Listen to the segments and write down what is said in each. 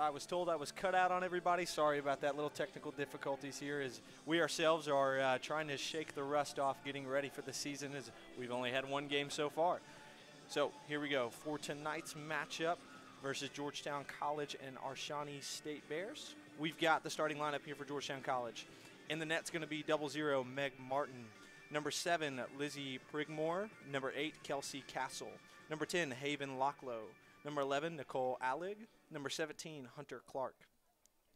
I was told I was cut out on everybody. Sorry about that little technical difficulties here as we ourselves are uh, trying to shake the rust off getting ready for the season as we've only had one game so far. So here we go for tonight's matchup versus Georgetown College and our Shawnee State Bears. We've got the starting lineup here for Georgetown College. In the net's going to be double zero Meg Martin. Number seven, Lizzie Prigmore. Number eight, Kelsey Castle. Number 10, Haven Locklow. Number 11, Nicole Allig. Number 17, Hunter Clark.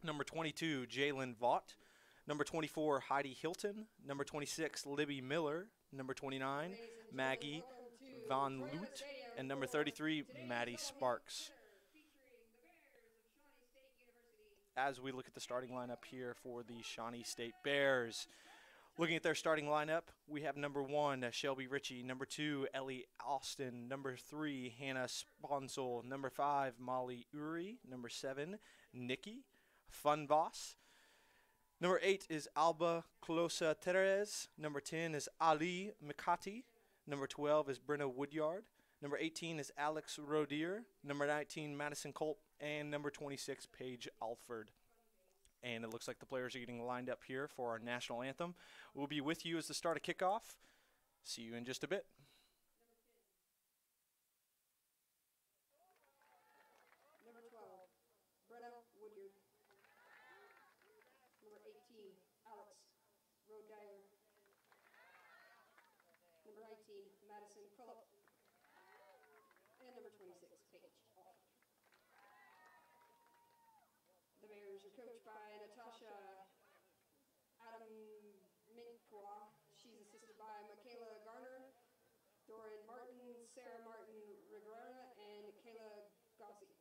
Number 22, Jalen Vaught. Number 24, Heidi Hilton. Number 26, Libby Miller. Number 29, Maggie Van Leeuwen. And number 33, Maddie Sparks. As we look at the starting lineup here for the Shawnee State Bears. Looking at their starting lineup, we have number one, uh, Shelby Ritchie. Number two, Ellie Austin. Number three, Hannah Sponsel. Number five, Molly Uri. Number seven, Nikki Fun Boss. Number eight is Alba Closa Terez. Number 10 is Ali Mikati. Number 12 is Brenna Woodyard. Number 18 is Alex Rodier. Number 19, Madison Colt. And number 26, Paige Alford and it looks like the players are getting lined up here for our national anthem. We'll be with you as the start of kickoff. See you in just a bit. Number 12, Brenna Woodyard. Number 18, Alex Rodire. Number 19, Madison Culp. And number 26, Paige Alford. The Bears are coached by Natasha Adam Minkwa. She's assisted by Michaela Garner, Doran Martin, Sarah Martin Rigara, and Kayla Gossi.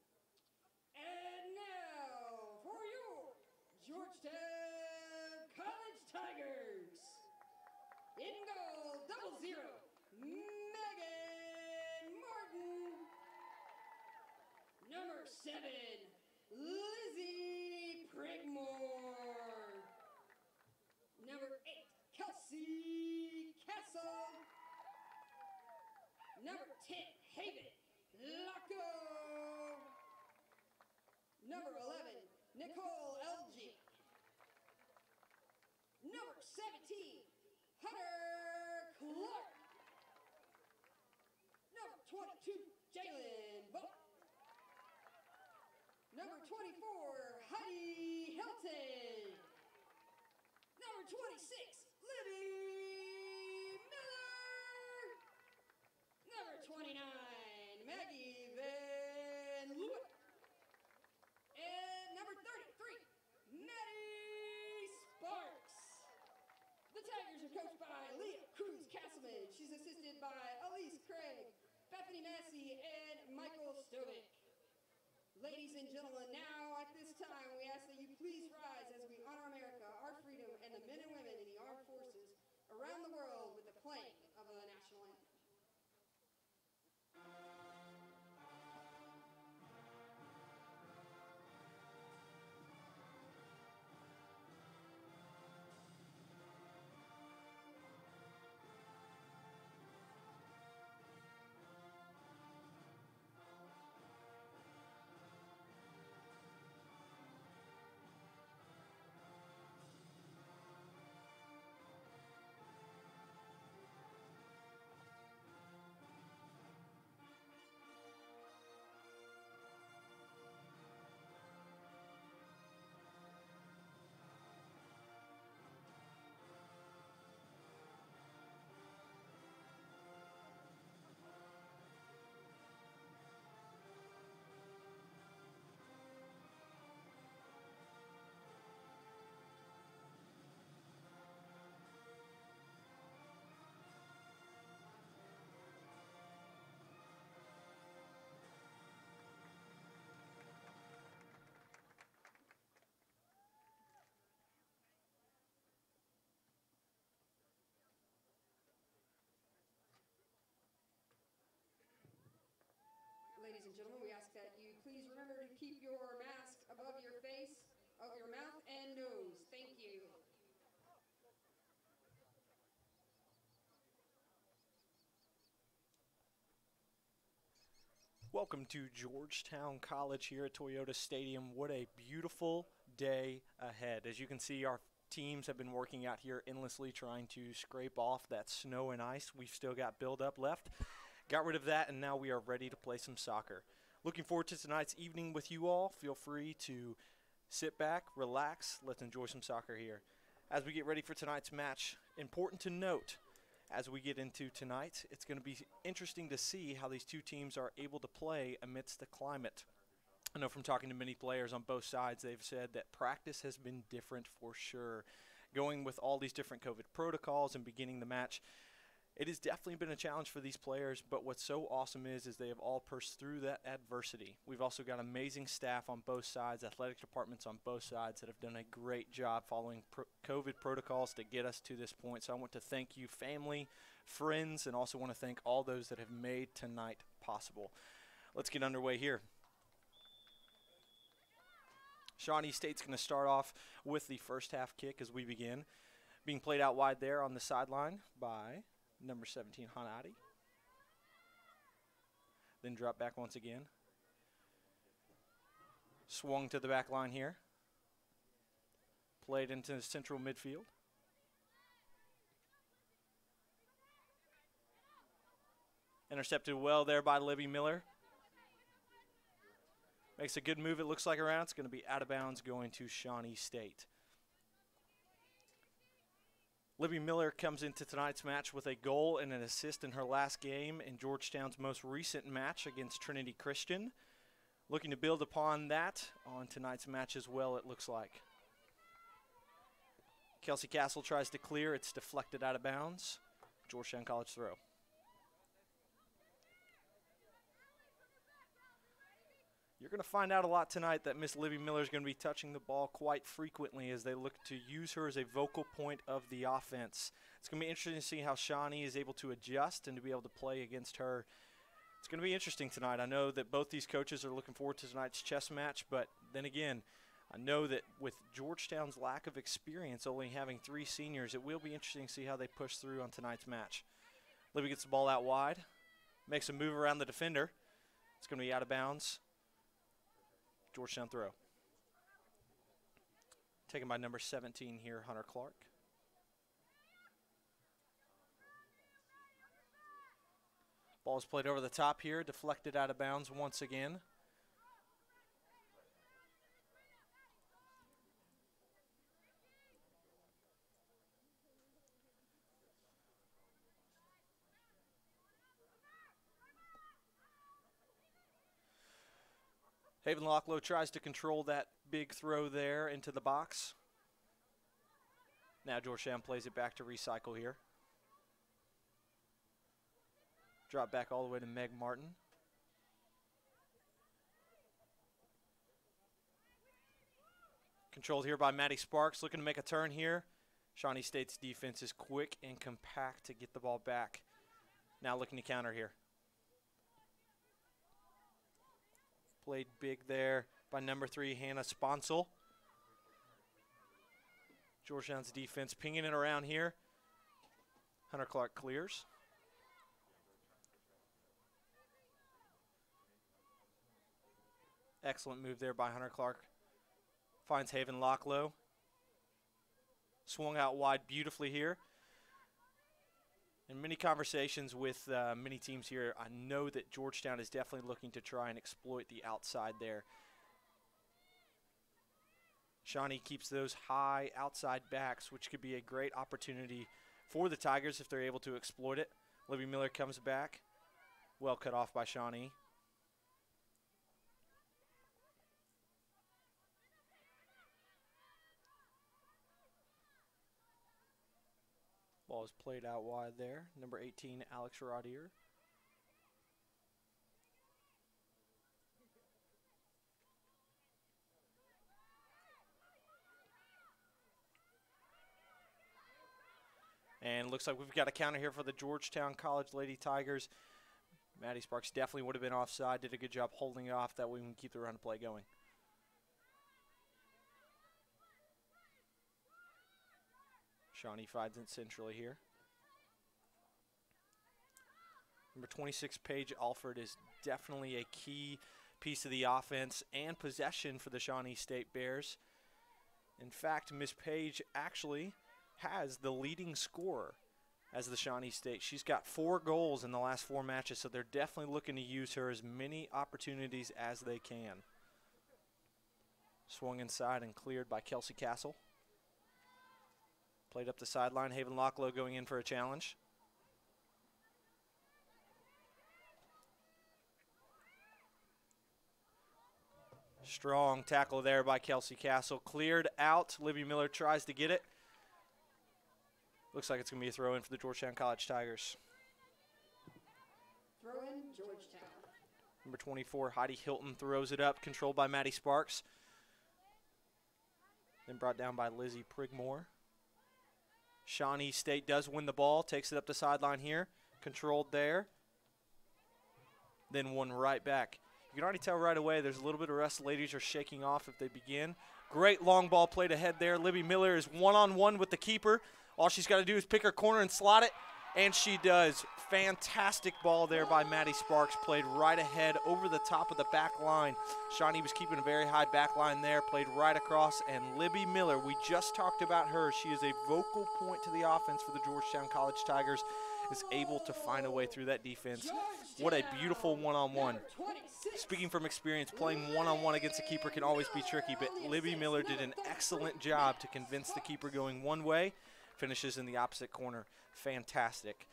And now for you, Georgetown College Tigers. In goal, double zero, Megan Martin. Number seven, Lizzie Prigmore. Number eight, Kelsey Castle. Number 10, Haven Locko. Number 11, Nicole Elgie. Number 17, Hunter Clark. Number 22, Jalen Vaught. Number 24, Heidi Hilton. Number 26, Libby Miller. Number 29, Maggie Van Leeuwen. And number 33, Maddie Sparks. The Tigers are coached by Leah Cruz Castleman. She's assisted by Elise Craig, Bethany Massey, and Michael Stovick. Ladies and gentlemen, now at this time, we ask that you please rise and gentlemen, we ask that you please remember to keep your mask above your face, of your mouth and nose. Thank you. Welcome to Georgetown College here at Toyota Stadium. What a beautiful day ahead. As you can see, our teams have been working out here endlessly trying to scrape off that snow and ice. We've still got buildup left. Got rid of that, and now we are ready to play some soccer. Looking forward to tonight's evening with you all. Feel free to sit back, relax. Let's enjoy some soccer here. As we get ready for tonight's match, important to note as we get into tonight, it's going to be interesting to see how these two teams are able to play amidst the climate. I know from talking to many players on both sides, they've said that practice has been different for sure. Going with all these different COVID protocols and beginning the match, it has definitely been a challenge for these players, but what's so awesome is is they have all pushed through that adversity. We've also got amazing staff on both sides, athletic departments on both sides that have done a great job following pro- COVID protocols to get us to this point. So I want to thank you, family, friends, and also want to thank all those that have made tonight possible. Let's get underway here. Shawnee State's going to start off with the first half kick as we begin. Being played out wide there on the sideline by number 17, Hanadi. Then drop back once again. Swung to the back line here. Played into the central midfield. Intercepted well there by Libby Miller. Makes a good move, it looks like around. It's going to be out of bounds going to Shawnee State. Libby Miller comes into tonight's match with a goal and an assist in her last game in Georgetown's most recent match against Trinity Christian. Looking to build upon that on tonight's match as well, it looks like. Kelsey Castle tries to clear. It's deflected out of bounds. Georgetown College throw. You're going to find out a lot tonight that Miss Libby Miller is going to be touching the ball quite frequently as they look to use her as a vocal point of the offense. It's going to be interesting to see how Shawnee is able to adjust and to be able to play against her. It's going to be interesting tonight. I know that both these coaches are looking forward to tonight's chess match, but then again, I know that with Georgetown's lack of experience, only having three seniors, it will be interesting to see how they push through on tonight's match. Libby gets the ball out wide, makes a move around the defender. It's going to be out of bounds. Georgetown throw. Taken by number 17 here, Hunter Clark. Ball is played over the top here, deflected out of bounds once again. Haven Locklow tries to control that big throw there into the box. Now Georgetown plays it back to recycle here. Drop back all the way to Meg Martin. Controlled here by Maddie Sparks, looking to make a turn here. Shawnee State's defense is quick and compact to get the ball back. Now looking to counter here. Played big there by number three, Hannah Sponsel. Georgetown's defense pinging it around here. Hunter Clark clears. Excellent move there by Hunter Clark. Finds Haven Locklow. Swung out wide beautifully here. In many conversations with uh, many teams here, I know that Georgetown is definitely looking to try and exploit the outside there. Shawnee keeps those high outside backs, which could be a great opportunity for the Tigers if they're able to exploit it. Libby Miller comes back. Well cut off by Shawnee. Ball is played out wide there. Number 18, Alex Rodier. And looks like we've got a counter here for the Georgetown College Lady Tigers. Maddie Sparks definitely would have been offside. Did a good job holding it off. That way we can keep the run play going. Shawnee finds it centrally here. Number 26, Paige Alford, is definitely a key piece of the offense and possession for the Shawnee State Bears. In fact, Miss Paige actually has the leading scorer as the Shawnee State. She's got four goals in the last four matches, so they're definitely looking to use her as many opportunities as they can. Swung inside and cleared by Kelsey Castle. Played up the sideline. Haven Locklow going in for a challenge. Strong tackle there by Kelsey Castle. Cleared out. Libby Miller tries to get it. Looks like it's going to be a throw in for the Georgetown College Tigers. Throw in Georgetown. Number 24, Heidi Hilton throws it up, controlled by Maddie Sparks. Then brought down by Lizzie Prigmore. Shawnee State does win the ball, takes it up the sideline here, controlled there. Then one right back. You can already tell right away there's a little bit of rest. Ladies are shaking off if they begin. Great long ball played ahead there. Libby Miller is one on one with the keeper. All she's got to do is pick her corner and slot it, and she does. Fantastic ball there by Maddie Sparks. Played right ahead over the top of the back line. Shawnee was keeping a very high back line there. Played right across, and Libby Miller, we just talked about her. She is a vocal point to the offense for the Georgetown College Tigers. Is able to find a way through that defense. What a beautiful one on one. Number 26. Speaking from experience, playing one on one against a keeper can always be tricky, but Libby Miller did an excellent job to convince the keeper going one way, finishes in the opposite corner. Fantastic.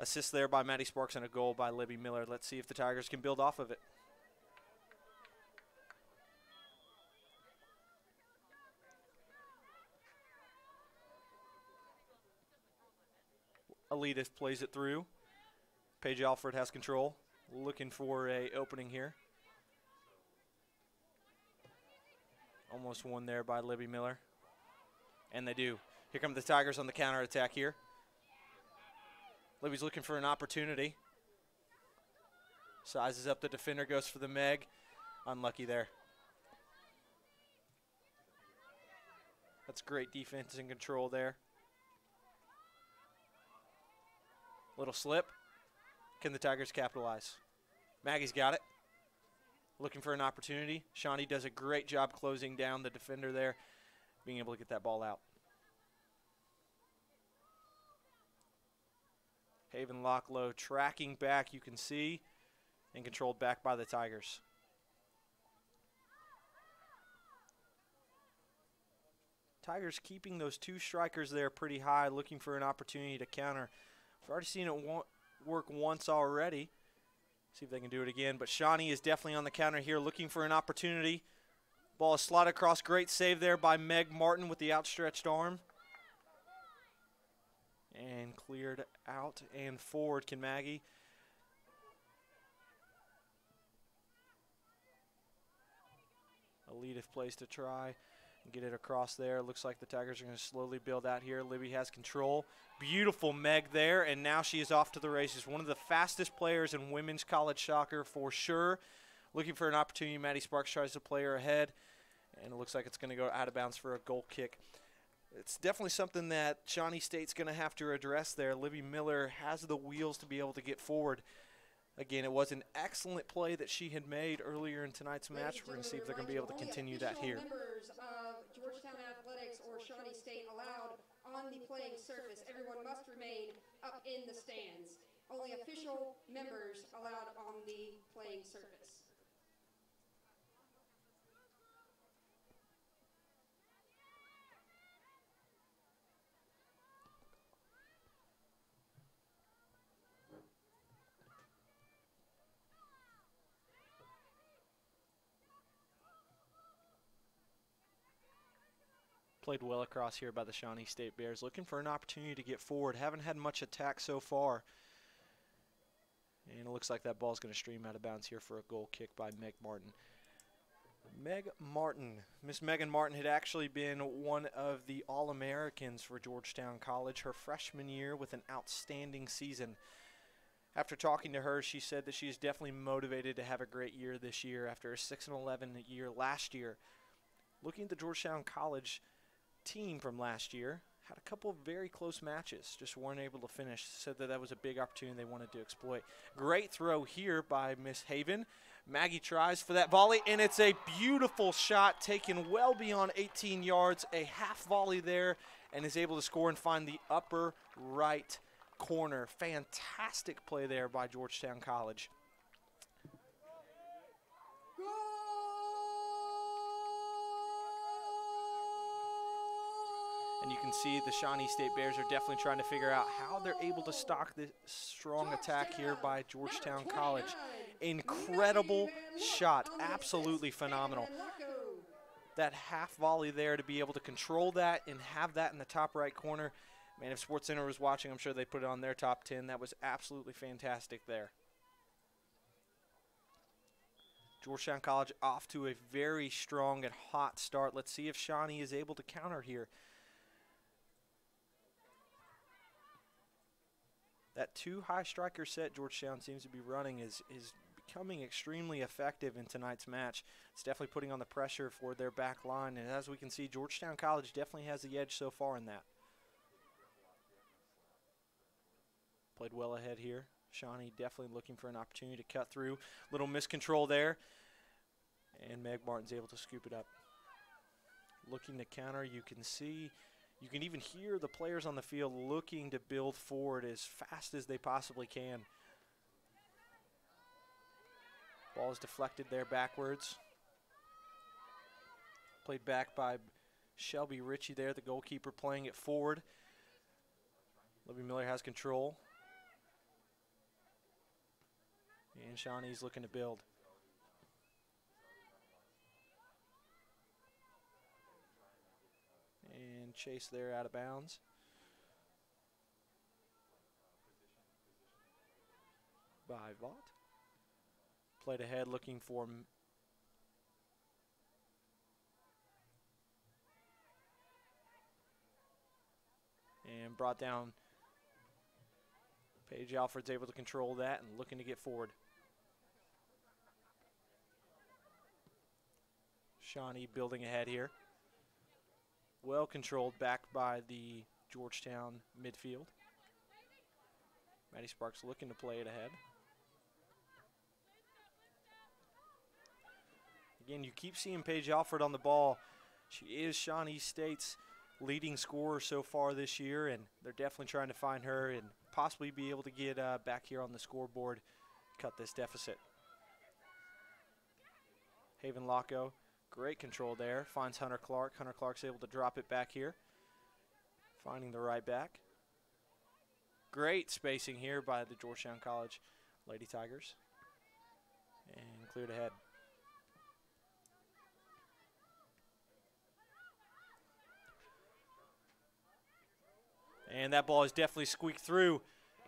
Assist there by Maddie Sparks and a goal by Libby Miller. Let's see if the Tigers can build off of it. Alita plays it through. Paige Alford has control. Looking for a opening here. Almost one there by Libby Miller. And they do. Here come the Tigers on the counter attack here. Libby's looking for an opportunity. Sizes up the defender, goes for the Meg. Unlucky there. That's great defense and control there. Little slip. Can the Tigers capitalize? Maggie's got it. Looking for an opportunity. Shawnee does a great job closing down the defender there, being able to get that ball out. Haven Locklow tracking back, you can see, and controlled back by the Tigers. Tigers keeping those two strikers there pretty high, looking for an opportunity to counter. We've already seen it work once already. See if they can do it again. But Shawnee is definitely on the counter here, looking for an opportunity. Ball is slotted across. Great save there by Meg Martin with the outstretched arm. And cleared out and forward. Can Maggie? Alita plays to try and get it across there. Looks like the Tigers are going to slowly build out here. Libby has control. Beautiful Meg there, and now she is off to the races. One of the fastest players in women's college soccer for sure. Looking for an opportunity. Maddie Sparks tries to play her ahead, and it looks like it's going to go out of bounds for a goal kick. It's definitely something that Shawnee State's going to have to address there. Libby Miller has the wheels to be able to get forward. Again, it was an excellent play that she had made earlier in tonight's match. We're going to see if they're going to be able to continue that here. Members of Georgetown Athletics or Shawnee State allowed on the playing surface. Everyone must remain up in the stands. Only official members allowed on the playing surface. Played well across here by the Shawnee State Bears. Looking for an opportunity to get forward. Haven't had much attack so far. And it looks like that ball's going to stream out of bounds here for a goal kick by Meg Martin. Meg Martin. Miss Megan Martin had actually been one of the All Americans for Georgetown College her freshman year with an outstanding season. After talking to her, she said that she is definitely motivated to have a great year this year after a 6 and 11 year last year. Looking at the Georgetown College team from last year, had a couple of very close matches, just weren't able to finish. Said that that was a big opportunity they wanted to exploit. Great throw here by Miss Haven. Maggie tries for that volley, and it's a beautiful shot taken well beyond 18 yards. A half volley there, and is able to score and find the upper right corner. Fantastic play there by Georgetown College. And you can see the Shawnee State Bears are definitely trying to figure out how they're able to stock this strong attack here by Georgetown College. Incredible shot, absolutely phenomenal. That half volley there to be able to control that and have that in the top right corner. Man, if SportsCenter was watching, I'm sure they put it on their top 10. That was absolutely fantastic there. Georgetown College off to a very strong and hot start. Let's see if Shawnee is able to counter here. That two high striker set Georgetown seems to be running is is becoming extremely effective in tonight's match. It's definitely putting on the pressure for their back line, and as we can see, Georgetown College definitely has the edge so far in that. Played well ahead here. Shawnee definitely looking for an opportunity to cut through. Little miscontrol there, and Meg Martin's able to scoop it up. Looking to counter, you can see you can even hear the players on the field looking to build forward as fast as they possibly can. Ball is deflected there backwards. Played back by Shelby Ritchie there, the goalkeeper playing it forward. Libby Miller has control. And Shawnee's looking to build. Chase there out of bounds. By Vaught. Played ahead looking for and brought down. Paige Alford's able to control that and looking to get forward. Shawnee building ahead here well controlled back by the Georgetown midfield. Maddie Sparks looking to play it ahead. Again, you keep seeing Paige Alford on the ball. She is Shawnee State's leading scorer so far this year, and they're definitely trying to find her and possibly be able to get uh, back here on the scoreboard, cut this deficit. Haven Locko Great control there. Finds Hunter Clark. Hunter Clark's able to drop it back here. Finding the right back. Great spacing here by the Georgetown College Lady Tigers. And cleared ahead. And that ball is definitely squeaked through.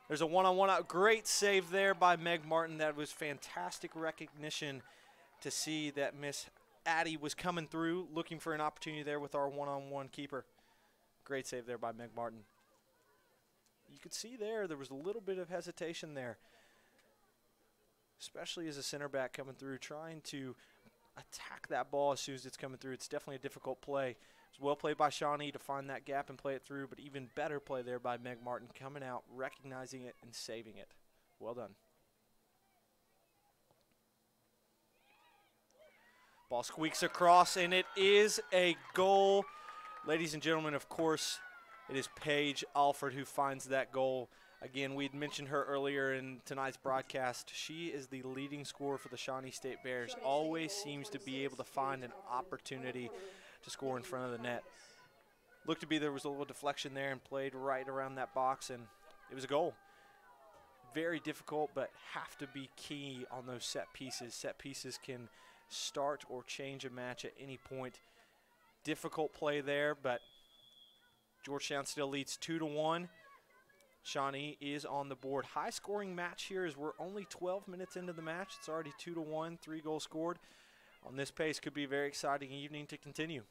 There's a one-on-one -on -one out. Great save there by Meg Martin. That was fantastic recognition to see that Miss Addy was coming through, looking for an opportunity there with our one-on-one keeper. Great save there by Meg Martin. You could see there, there was a little bit of hesitation there, especially as a center back coming through, trying to attack that ball as soon as it's coming through. It's definitely a difficult play. It's well played by Shawnee to find that gap and play it through, but even better play there by Meg Martin, coming out, recognizing it, and saving it. Well done. Ball squeaks across, and it is a goal. Ladies and gentlemen, of course, it is Paige Alford who finds that goal. Again, we'd mentioned her earlier in tonight's broadcast. She is the leading scorer for the Shawnee State Bears. Always seems to be able to find an opportunity to score in front of the net. Looked to be there was a little deflection there and played right around that box, and it was a goal. Very difficult, but have to be key on those set pieces. Set pieces can – start or change a match at any point. Difficult play there, but Georgetown still leads two to one. Shawnee is on the board. High scoring match here as we're only 12 minutes into the match. It's already two to one, three goals scored. On this pace, could be a very exciting evening to continue.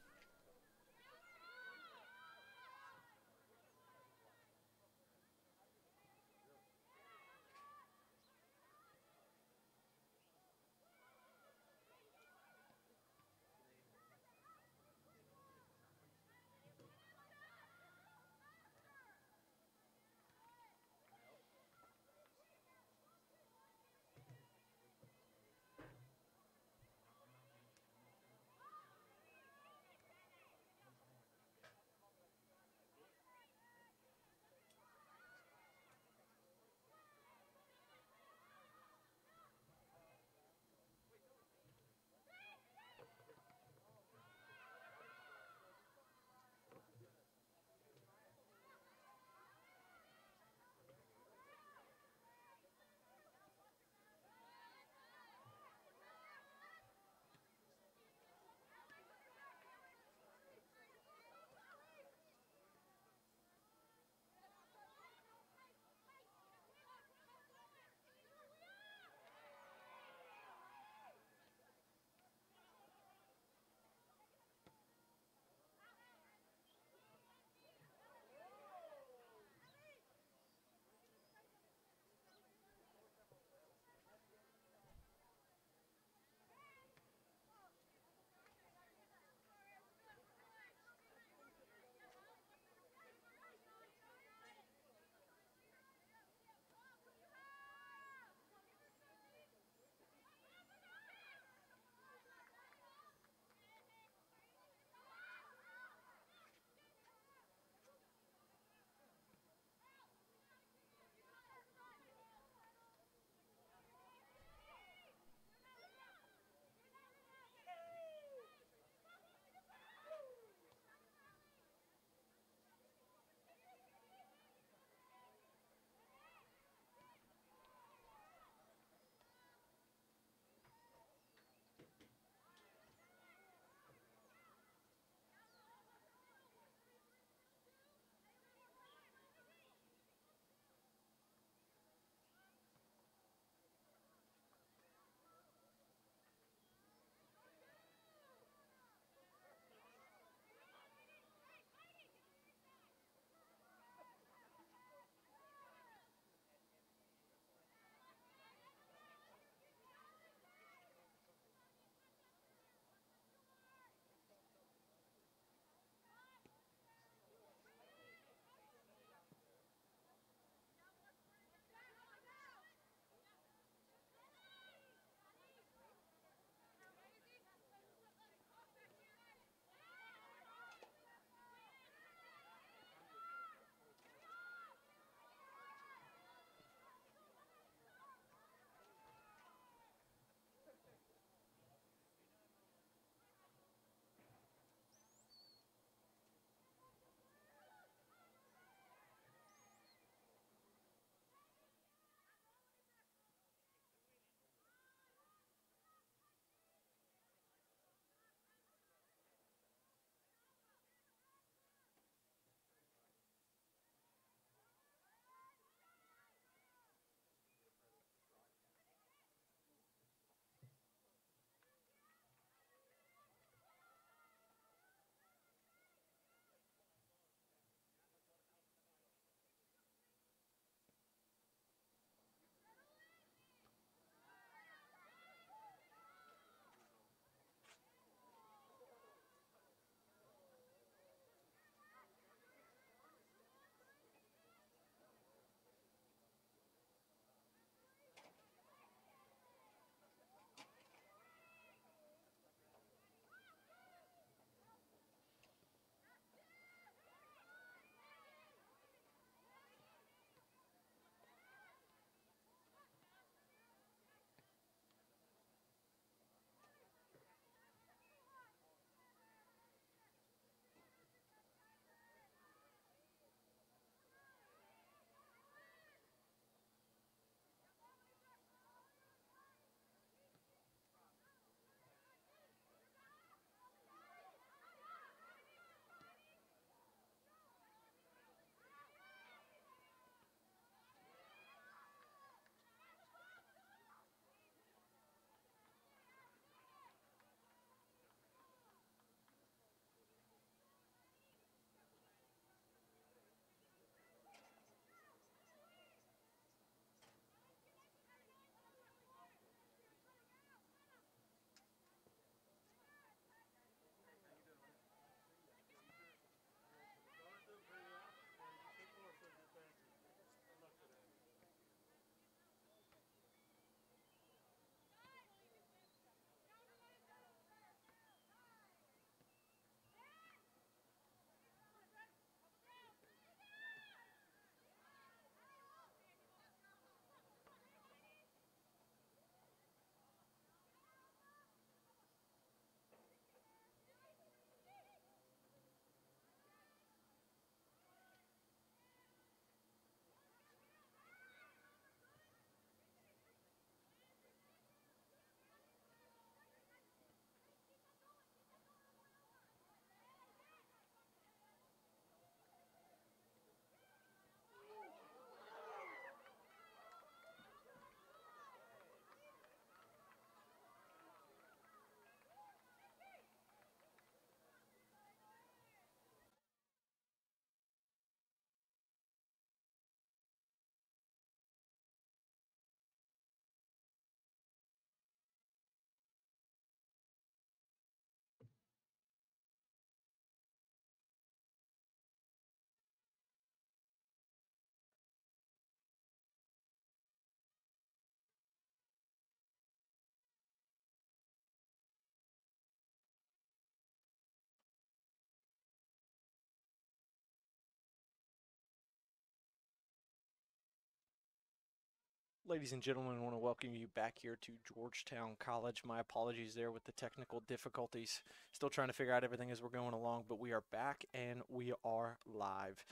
Ladies and gentlemen, I want to welcome you back here to Georgetown College. My apologies there with the technical difficulties. Still trying to figure out everything as we're going along, but we are back and we are live.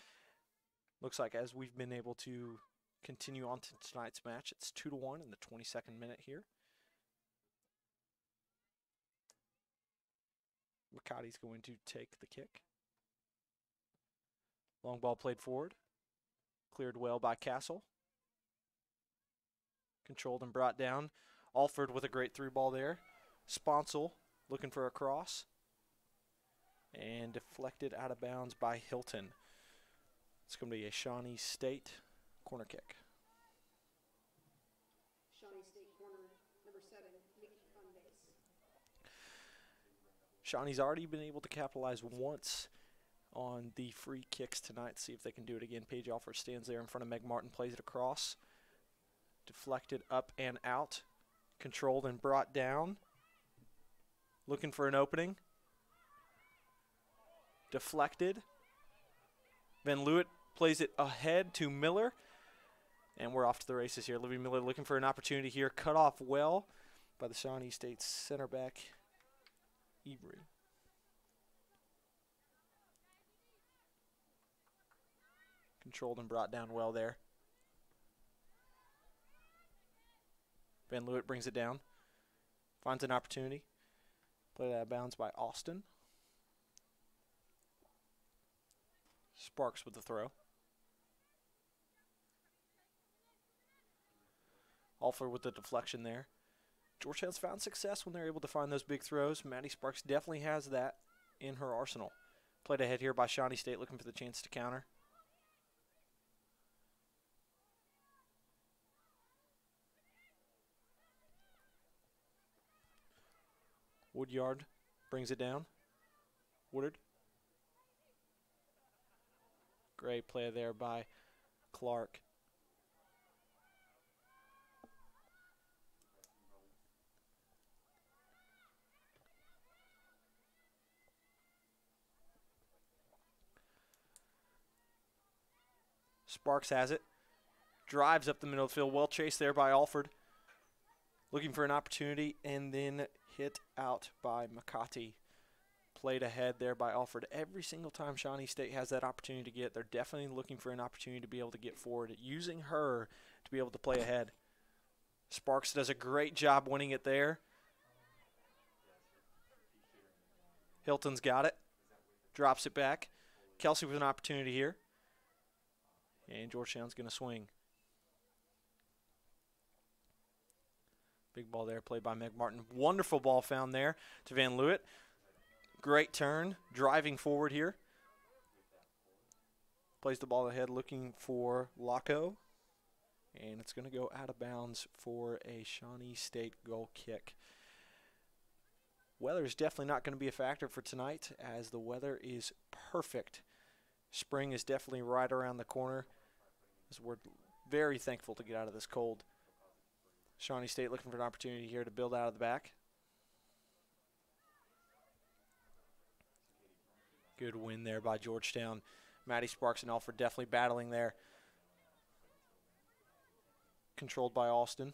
Looks like as we've been able to continue on to tonight's match, it's 2 to 1 in the 22nd minute here. McCarty's going to take the kick. Long ball played forward. Cleared well by Castle. Controlled and brought down. Alford with a great through ball there. Sponsel looking for a cross. And deflected out of bounds by Hilton. It's going to be a Shawnee State corner kick. Shawnee State corner, number seven, Mickey on. Shawnee's already been able to capitalize once on the free kicks tonight. See if they can do it again. Paige Alford stands there in front of Meg Martin, plays it across. Deflected up and out. Controlled and brought down. Looking for an opening. Deflected. Van Leeuwen plays it ahead to Miller. And we're off to the races here. Libby Miller looking for an opportunity here. Cut off well by the Shawnee State center back, Ebry. Controlled and brought down well there. Van Leeuwen brings it down. Finds an opportunity. Played out of bounds by Austin. Sparks with the throw. Alford with the deflection there. Georgetown's found success when they're able to find those big throws. Maddie Sparks definitely has that in her arsenal. Played ahead here by Shawnee State looking for the chance to counter. Woodyard brings it down. Woodard. Great play there by Clark. Sparks has it. Drives up the middle of the field. Well chased there by Alford. Looking for an opportunity and then hit out by Makati. Played ahead there by Alford. Every single time Shawnee State has that opportunity to get, they're definitely looking for an opportunity to be able to get forward, using her to be able to play ahead. Sparks does a great job winning it there. Hilton's got it. Drops it back. Kelsey with an opportunity here. And Georgetown's going to swing. Big ball there, played by Meg Martin. Wonderful ball found there to Van Leeuwen. Great turn, driving forward here. Plays the ball ahead, looking for Laco. And it's going to go out of bounds for a Shawnee State goal kick. Weather is definitely not going to be a factor for tonight as the weather is perfect. Spring is definitely right around the corner as we're very thankful to get out of this cold. Shawnee State looking for an opportunity here to build out of the back. Good win there by Georgetown. Maddie Sparks and Alford definitely battling there. Controlled by Austin.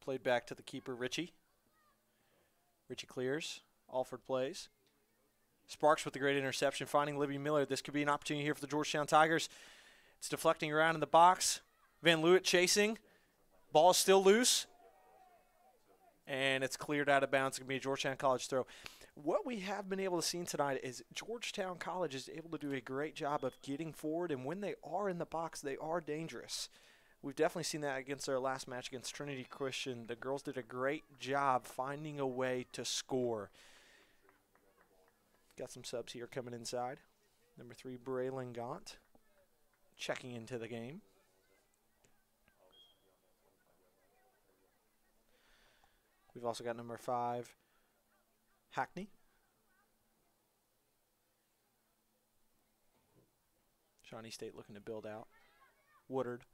Played back to the keeper, Richie. Richie clears. Alford plays. Sparks with the great interception, finding Libby Miller. This could be an opportunity here for the Georgetown Tigers. It's deflecting around in the box. Van Leeuwen chasing. Ball still loose. And it's cleared out of bounds. It's going to be a Georgetown College throw. What we have been able to see tonight is Georgetown College is able to do a great job of getting forward, and when they are in the box, they are dangerous. We've definitely seen that against their last match against Trinity Christian. The girls did a great job finding a way to score. Got some subs here coming inside. Number three, Braylon Gaunt, checking into the game. We've also got number five, Hackney. Shawnee State looking to build out. Woodard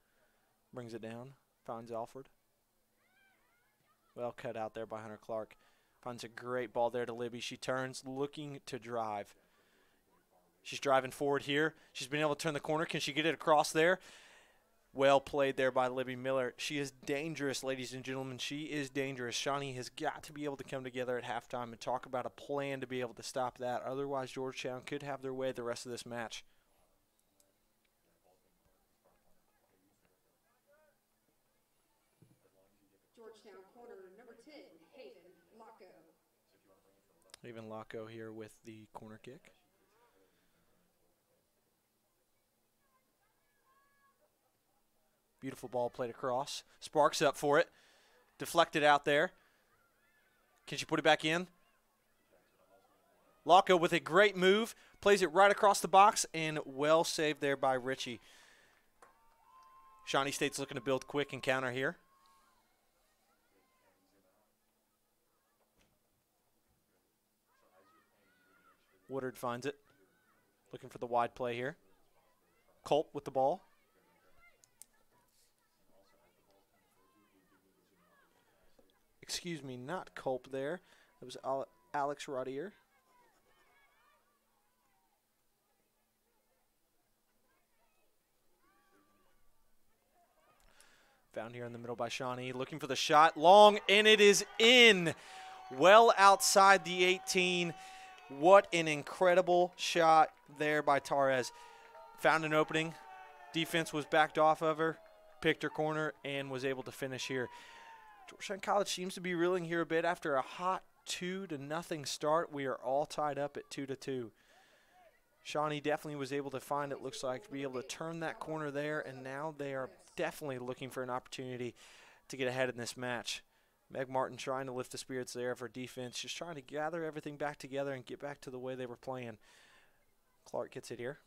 brings it down, finds Alford. Well cut out there by Hunter Clark. Finds a great ball there to Libby. She turns, looking to drive. She's driving forward here. She's been able to turn the corner. Can she get it across there? Well played there by Libby Miller. She is dangerous, ladies and gentlemen. She is dangerous. Shawnee has got to be able to come together at halftime and talk about a plan to be able to stop that. Otherwise, Georgetown could have their way the rest of this match. Georgetown corner number 10, Haven Locko. Haven Locko here with the corner kick. Beautiful ball played across. Sparks up for it. Deflected out there. Can she put it back in? Locko with a great move. Plays it right across the box and well saved there by Ritchie. Shawnee State's looking to build quick and counter here. Woodard finds it. Looking for the wide play here. Culp with the ball. Excuse me, not Culp there. It was Al- Alex Rodier. Found here in the middle by Shawnee. Looking for the shot. Long, and it is in. Well outside the 18. What an incredible shot there by Torres. Found an opening. Defense was backed off of her, picked her corner, and was able to finish here. Georgetown College seems to be reeling here a bit after a hot two to nothing start. We are all tied up at two to two. Shawnee definitely was able to find it looks like to be able to turn that corner there, and now they are definitely looking for an opportunity to get ahead in this match. Meg Martin trying to lift the spirits there of her defense, just trying to gather everything back together and get back to the way they were playing. Clark gets it here.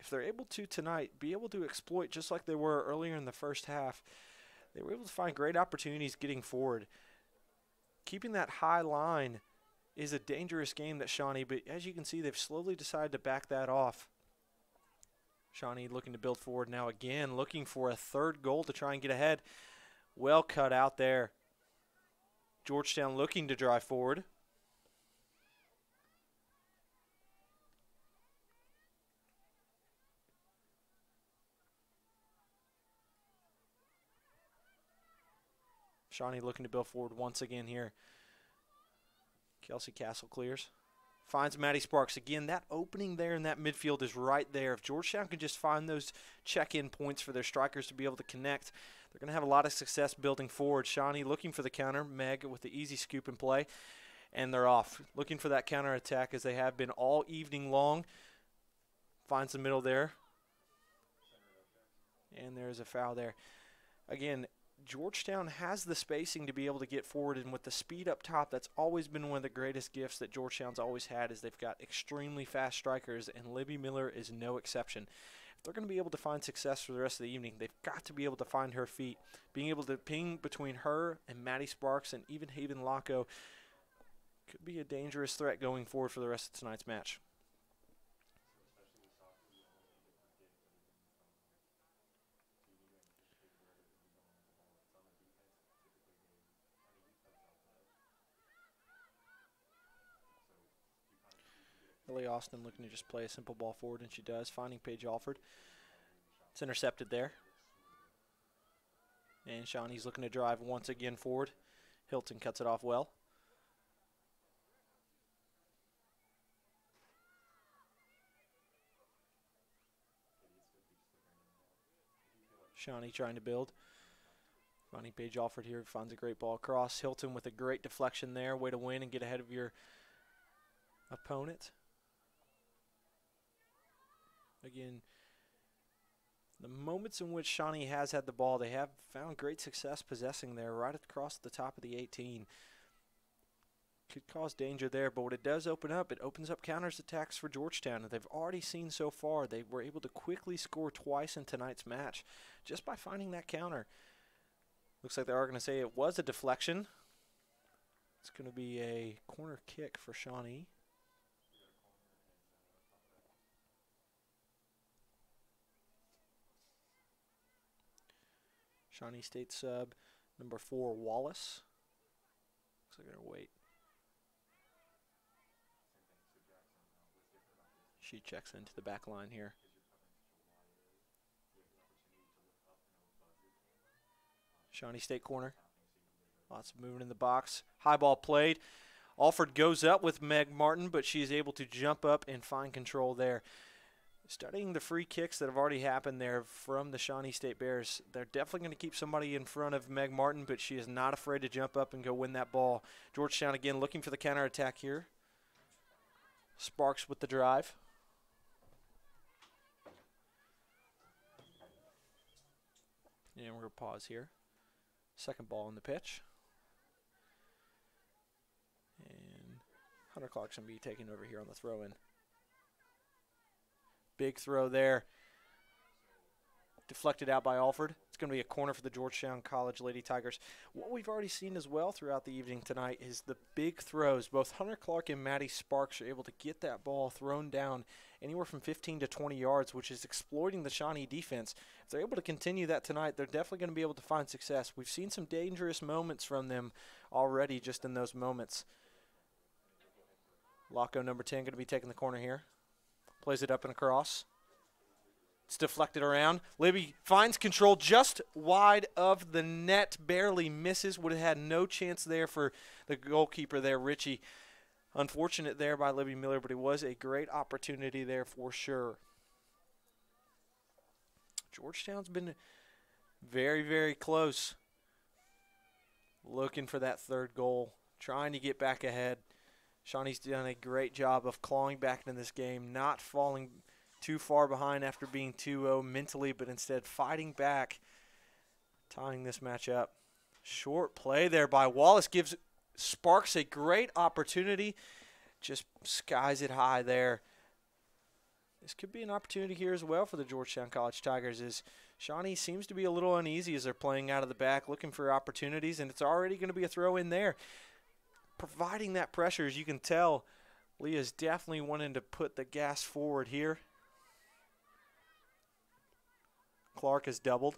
If they're able to tonight, be able to exploit just like they were earlier in the first half, they were able to find great opportunities getting forward. Keeping that high line is a dangerous game that Shawnee, but as you can see, they've slowly decided to back that off. Shawnee looking to build forward now again, looking for a third goal to try and get ahead. Well cut out there. Georgetown looking to drive forward. Shawnee looking to build forward once again here. Kelsey Castle clears. Finds Maddie Sparks. Again, that opening there in that midfield is right there. If Georgetown can just find those check in points for their strikers to be able to connect, they're going to have a lot of success building forward. Shawnee looking for the counter. Meg with the easy scoop and play. And they're off. Looking for that counter attack as they have been all evening long. Finds the middle there. And there's a foul there. Again, Georgetown has the spacing to be able to get forward, and with the speed up top, that's always been one of the greatest gifts that Georgetown's always had. Is they've got extremely fast strikers, and Libby Miller is no exception. If they're going to be able to find success for the rest of the evening, they've got to be able to find her feet. Being able to ping between her and Maddie Sparks and even Haven Locko could be a dangerous threat going forward for the rest of tonight's match. Lily Austin looking to just play a simple ball forward, and she does, finding Paige Alford. It's intercepted there. And Shawnee's looking to drive once again forward. Hilton cuts it off well. Shawnee trying to build. Finding Paige Alford here finds a great ball across. Hilton with a great deflection there. Way to win and get ahead of your opponent. Again, the moments in which Shawnee has had the ball, they have found great success possessing there right across the top of the 18. Could cause danger there, but what it does open up, it opens up counters attacks for Georgetown. And they've already seen so far, they were able to quickly score twice in tonight's match just by finding that counter. Looks like they are going to say it was a deflection. It's going to be a corner kick for Shawnee. Shawnee State sub. Number four, Wallace. Looks like they're wait. She checks into the back line here. Shawnee State corner. Lots of movement in the box. High ball played. Alford goes up with Meg Martin, but she's able to jump up and find control there. Studying the free kicks that have already happened there from the Shawnee State Bears, they're definitely going to keep somebody in front of Meg Martin, but she is not afraid to jump up and go win that ball. Georgetown again looking for the counterattack here. Sparks with the drive. And we're going to pause here. Second ball in the pitch. And Hunter to be taking over here on the throw in. Big throw there. Deflected out by Alford. It's going to be a corner for the Georgetown College Lady Tigers. What we've already seen as well throughout the evening tonight is the big throws. Both Hunter Clark and Maddie Sparks are able to get that ball thrown down anywhere from 15 to 20 yards, which is exploiting the Shawnee defense. If they're able to continue that tonight, they're definitely going to be able to find success. We've seen some dangerous moments from them already just in those moments. Laco number 10 going to be taking the corner here. Plays it up and across. It's deflected around. Libby finds control just wide of the net, barely misses. Would have had no chance there for the goalkeeper there, Richie. Unfortunate there by Libby Miller, but it was a great opportunity there for sure. Georgetown's been very, very close. Looking for that third goal, trying to get back ahead. Shawnee's done a great job of clawing back into this game, not falling too far behind after being 2-0 mentally, but instead fighting back, tying this match up. Short play there by Wallace gives Sparks a great opportunity. Just skies it high there. This could be an opportunity here as well for the Georgetown College Tigers as Shawnee seems to be a little uneasy as they're playing out of the back, looking for opportunities, and it's already going to be a throw in there. Providing that pressure, as you can tell, Leah's definitely wanting to put the gas forward here. Clark has doubled.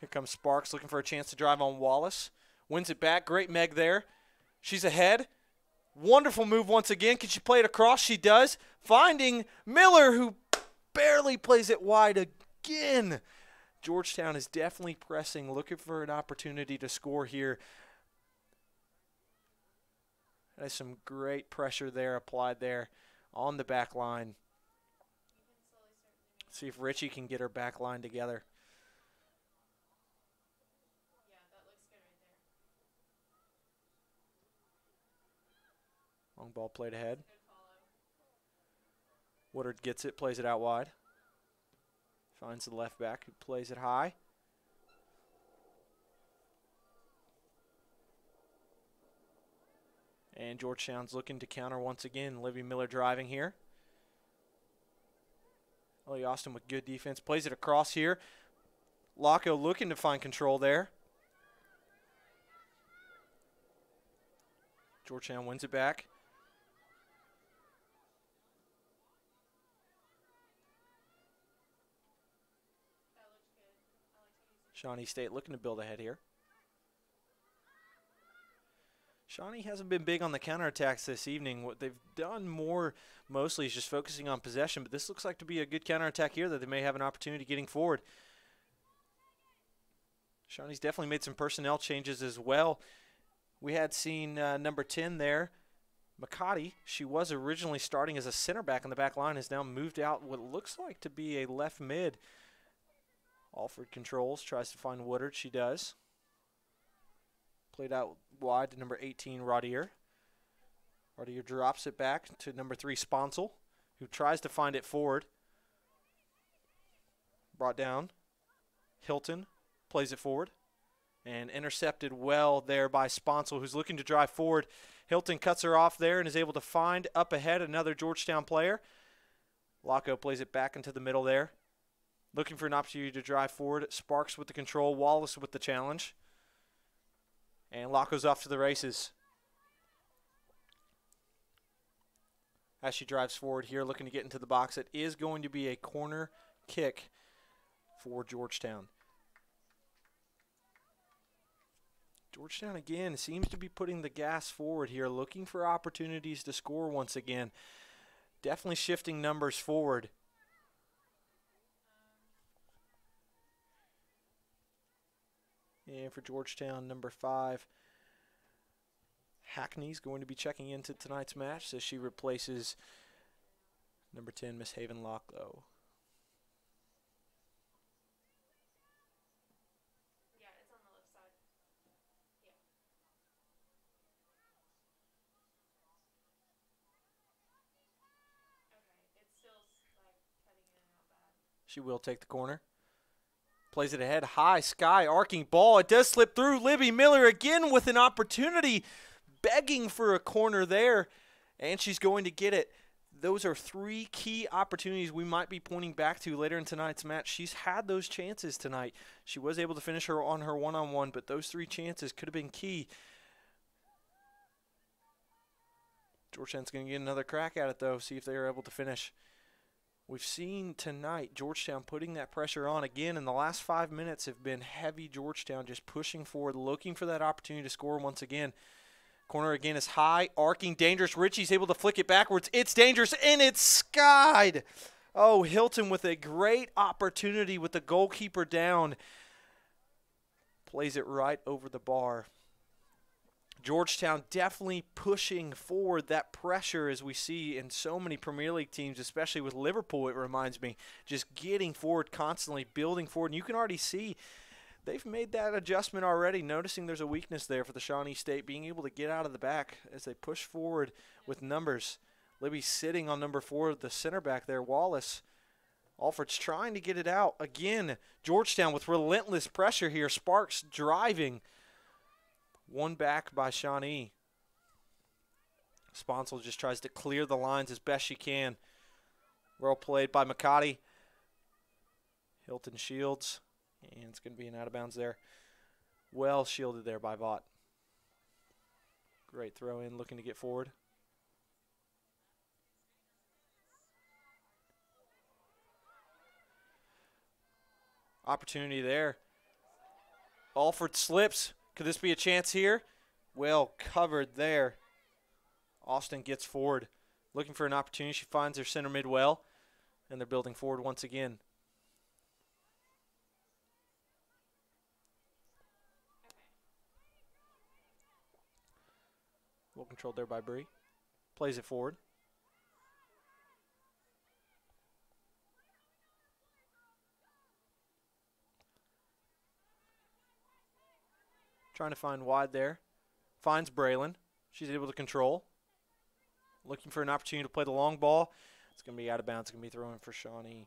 Here comes Sparks looking for a chance to drive on Wallace. Wins it back. Great Meg there. She's ahead. Wonderful move once again. Can she play it across? She does. Finding Miller, who barely plays it wide again. Georgetown is definitely pressing, looking for an opportunity to score here. There's some great pressure there applied there on the back line. See if Richie can get her back line together. Long ball played ahead. Woodard gets it, plays it out wide. Finds the left back who plays it high. And Georgetown's looking to counter once again. Libby Miller driving here. Ellie Austin with good defense. Plays it across here. Laco looking to find control there. Georgetown wins it back. Shawnee State looking to build ahead here. Shawnee hasn't been big on the counterattacks this evening. What they've done more mostly is just focusing on possession, but this looks like to be a good counterattack here that they may have an opportunity getting forward. Shawnee's definitely made some personnel changes as well. We had seen uh, number 10 there, McCarty. She was originally starting as a center back in the back line, has now moved out what looks like to be a left mid. Alford controls, tries to find Woodard. She does. Played out wide to number 18, Rodier. Rodier drops it back to number 3, Sponsel, who tries to find it forward. Brought down. Hilton plays it forward and intercepted well there by Sponsel, who's looking to drive forward. Hilton cuts her off there and is able to find up ahead another Georgetown player. Laco plays it back into the middle there. Looking for an opportunity to drive forward. Sparks with the control. Wallace with the challenge. And Laco's off to the races. As she drives forward here, looking to get into the box, it is going to be a corner kick for Georgetown. Georgetown again seems to be putting the gas forward here, looking for opportunities to score once again. Definitely shifting numbers forward. And for Georgetown, number five, Hackney's going to be checking into tonight's match as she replaces number 10, Miss Haven Locklow. Yeah, it's on the left side. Yeah. Okay, it's still s- like cutting in and out bad. She will take the corner. Plays it ahead, high, sky, arcing ball. It does slip through. Libby Miller again with an opportunity, begging for a corner there, and she's going to get it. Those are three key opportunities we might be pointing back to later in tonight's match. She's had those chances tonight. She was able to finish her on her one on one, but those three chances could have been key. Georgetown's going to get another crack at it, though, see if they are able to finish. We've seen tonight Georgetown putting that pressure on again in the last five minutes have been heavy Georgetown just pushing forward, looking for that opportunity to score once again. Corner again is high, arcing, dangerous. Richie's able to flick it backwards. It's dangerous and it's skied. Oh, Hilton with a great opportunity with the goalkeeper down. Plays it right over the bar. Georgetown definitely pushing forward that pressure as we see in so many Premier League teams, especially with Liverpool, it reminds me. Just getting forward constantly, building forward. And you can already see they've made that adjustment already, noticing there's a weakness there for the Shawnee State, being able to get out of the back as they push forward with numbers. Libby sitting on number four, the center back there, Wallace. Alford's trying to get it out. Again, Georgetown with relentless pressure here. Sparks driving. One back by Shawnee. Sponsel just tries to clear the lines as best she can. Well played by McCarty. Hilton Shields. And it's going to be an out of bounds there. Well shielded there by Vaught. Great throw in, looking to get forward. Opportunity there. Alford slips. Could this be a chance here? Well covered there. Austin gets forward, looking for an opportunity. She finds her center mid well, and they're building forward once again. Well controlled there by Bree. Plays it forward. Trying to find wide there. Finds Braylon. She's able to control. Looking for an opportunity to play the long ball. It's going to be out of bounds. It's going to be throwing for Shawnee.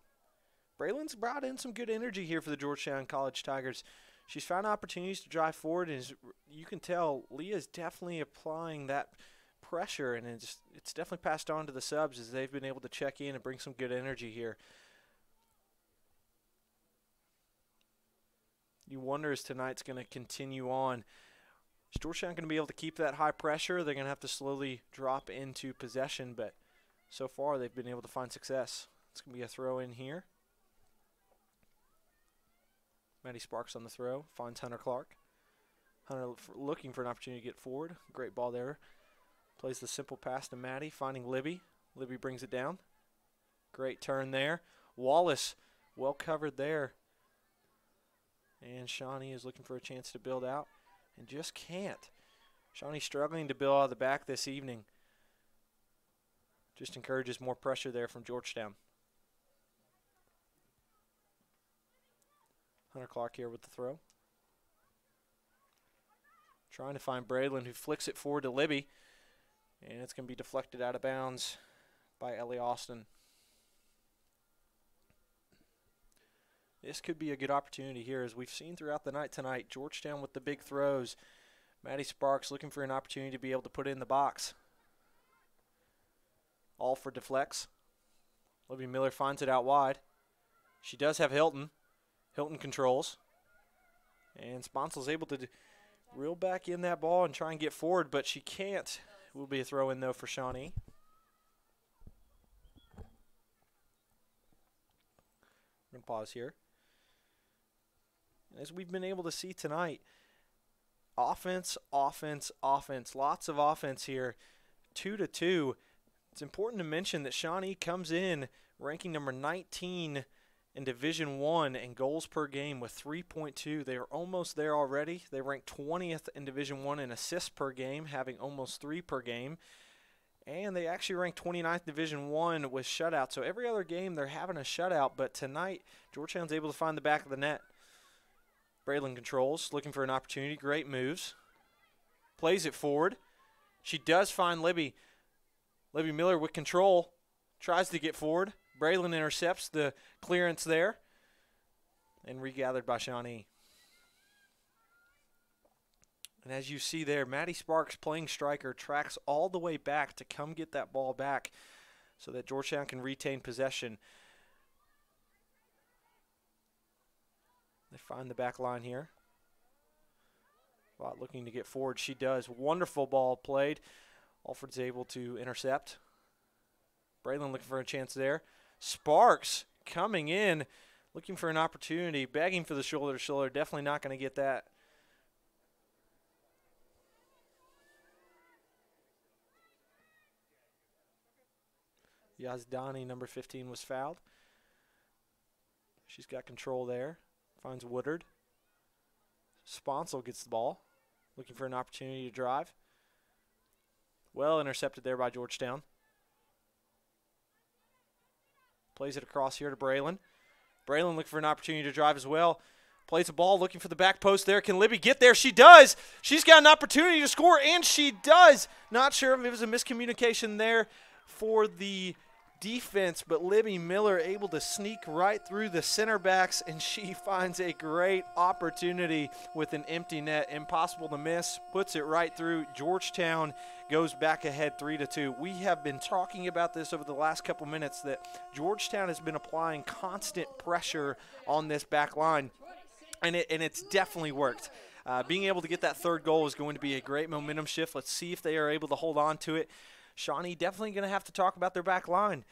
Braylon's brought in some good energy here for the Georgetown College Tigers. She's found opportunities to drive forward, and you can tell Leah's definitely applying that pressure, and it's, it's definitely passed on to the subs as they've been able to check in and bring some good energy here. You wonder as tonight's going to continue on. Is Georgetown going to be able to keep that high pressure? They're going to have to slowly drop into possession, but so far they've been able to find success. It's going to be a throw in here. Maddie Sparks on the throw, finds Hunter Clark. Hunter looking for an opportunity to get forward. Great ball there. Plays the simple pass to Maddie, finding Libby. Libby brings it down. Great turn there. Wallace, well covered there. And Shawnee is looking for a chance to build out and just can't. Shawnee struggling to build out of the back this evening. Just encourages more pressure there from Georgetown. Hunter Clark here with the throw. Trying to find Braylon, who flicks it forward to Libby. And it's going to be deflected out of bounds by Ellie Austin. This could be a good opportunity here, as we've seen throughout the night tonight. Georgetown with the big throws. Maddie Sparks looking for an opportunity to be able to put it in the box. Alford deflects. Libby Miller finds it out wide. She does have Hilton. Hilton controls. And Sponsel's able to reel back in that ball and try and get forward, but she can't. It will be a throw in, though, for Shawnee. Going to pause here. As we've been able to see tonight, offense, offense, offense. Lots of offense here. Two to two. It's important to mention that Shawnee comes in ranking number 19 in Division One in goals per game with 3.2. They are almost there already. They rank 20th in Division One in assists per game, having almost three per game. And they actually rank 29th Division One with shutout. So every other game they're having a shutout, but tonight Georgetown's able to find the back of the net. Braylon controls, looking for an opportunity. Great moves. Plays it forward. She does find Libby. Libby Miller with control. Tries to get forward. Braylon intercepts the clearance there. And regathered by Shawnee. And as you see there, Maddie Sparks playing striker tracks all the way back to come get that ball back so that Georgetown can retain possession. They find the back line here. Vaught looking to get forward. She does. Wonderful ball played. Alford's able to intercept. Braylon looking for a chance there. Sparks coming in, looking for an opportunity, begging for the shoulder to shoulder. Definitely not going to get that. Yazdani, number 15, was fouled. She's got control there. Finds Woodard. Sponsel gets the ball, looking for an opportunity to drive. Well intercepted there by Georgetown. Plays it across here to Braylon. Braylon looking for an opportunity to drive as well. Plays the ball, looking for the back post there. Can Libby get there? She does. She's got an opportunity to score, and she does. Not sure if it was a miscommunication there for the defense, but Libby Miller able to sneak right through the center backs, and she finds a great opportunity with an empty net. Impossible to miss. Puts it right through. Georgetown goes back ahead three to two. We have been talking about this over the last couple minutes that Georgetown has been applying constant pressure on this back line, and it and it's definitely worked. Uh, being able to get that third goal is going to be a great momentum shift. Let's see if they are able to hold on to it. Shawnee definitely going to have to talk about their back line.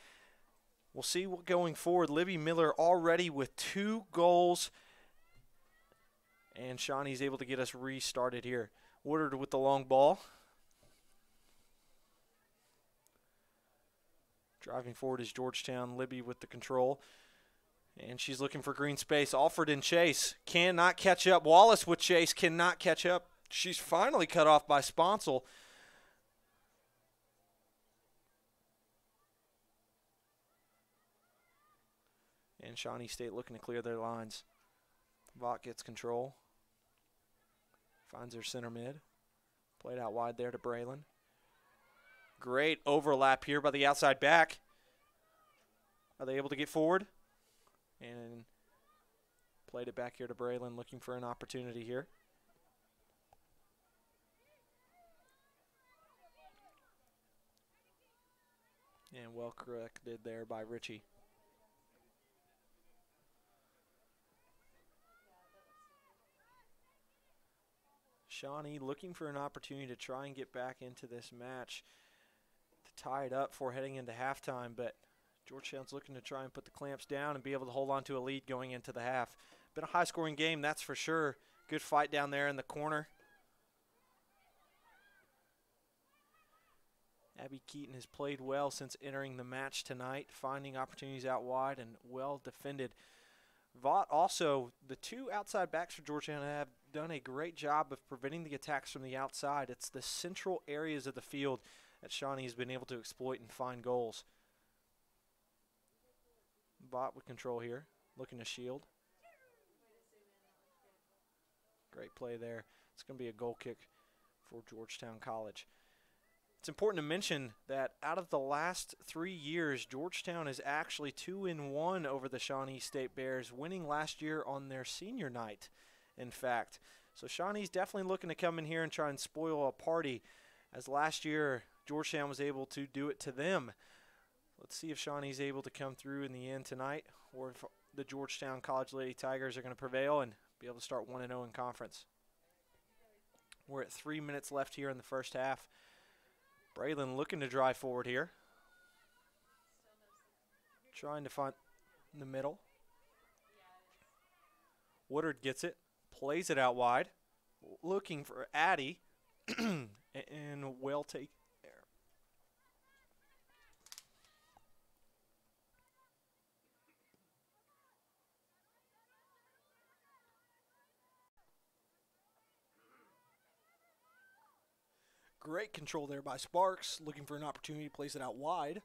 We'll see what going forward. Libby Miller already with two goals. And Shawnee's able to get us restarted here. Woodard with the long ball. Driving forward is Georgetown. Libby with the control. And she's looking for green space. Alford and Chase cannot catch up. Wallace with Chase cannot catch up. She's finally cut off by Sponsel. And Shawnee State looking to clear their lines. Vaught gets control. Finds their center mid. Played out wide there to Braylon. Great overlap here by the outside back. Are they able to get forward? And played it back here to Braylon, looking for an opportunity here. And well corrected there by Richie. Shawnee looking for an opportunity to try and get back into this match to tie it up for heading into halftime, but Georgetown's looking to try and put the clamps down and be able to hold on to a lead going into the half. Been a high scoring game, that's for sure. Good fight down there in the corner. Abby Keaton has played well since entering the match tonight, finding opportunities out wide and well defended. Vaught also, the two outside backs for Georgetown have done a great job of preventing the attacks from the outside. It's the central areas of the field that Shawnee has been able to exploit and find goals. Vaught with control here, looking to shield. Great play there. It's going to be a goal kick for Georgetown College. It's important to mention that out of the last three years, Georgetown is actually two in one over the Shawnee State Bears, winning last year on their senior night, in fact. So Shawnee's definitely looking to come in here and try and spoil a party, as last year Georgetown was able to do it to them. Let's see if Shawnee's able to come through in the end tonight, or if the Georgetown College Lady Tigers are going to prevail and be able to start 1 0 in conference. We're at three minutes left here in the first half. Braylon looking to drive forward here. Trying to find the middle. Woodard gets it, plays it out wide, looking for Addy, and well take Great control there by Sparks, looking for an opportunity, plays it out wide.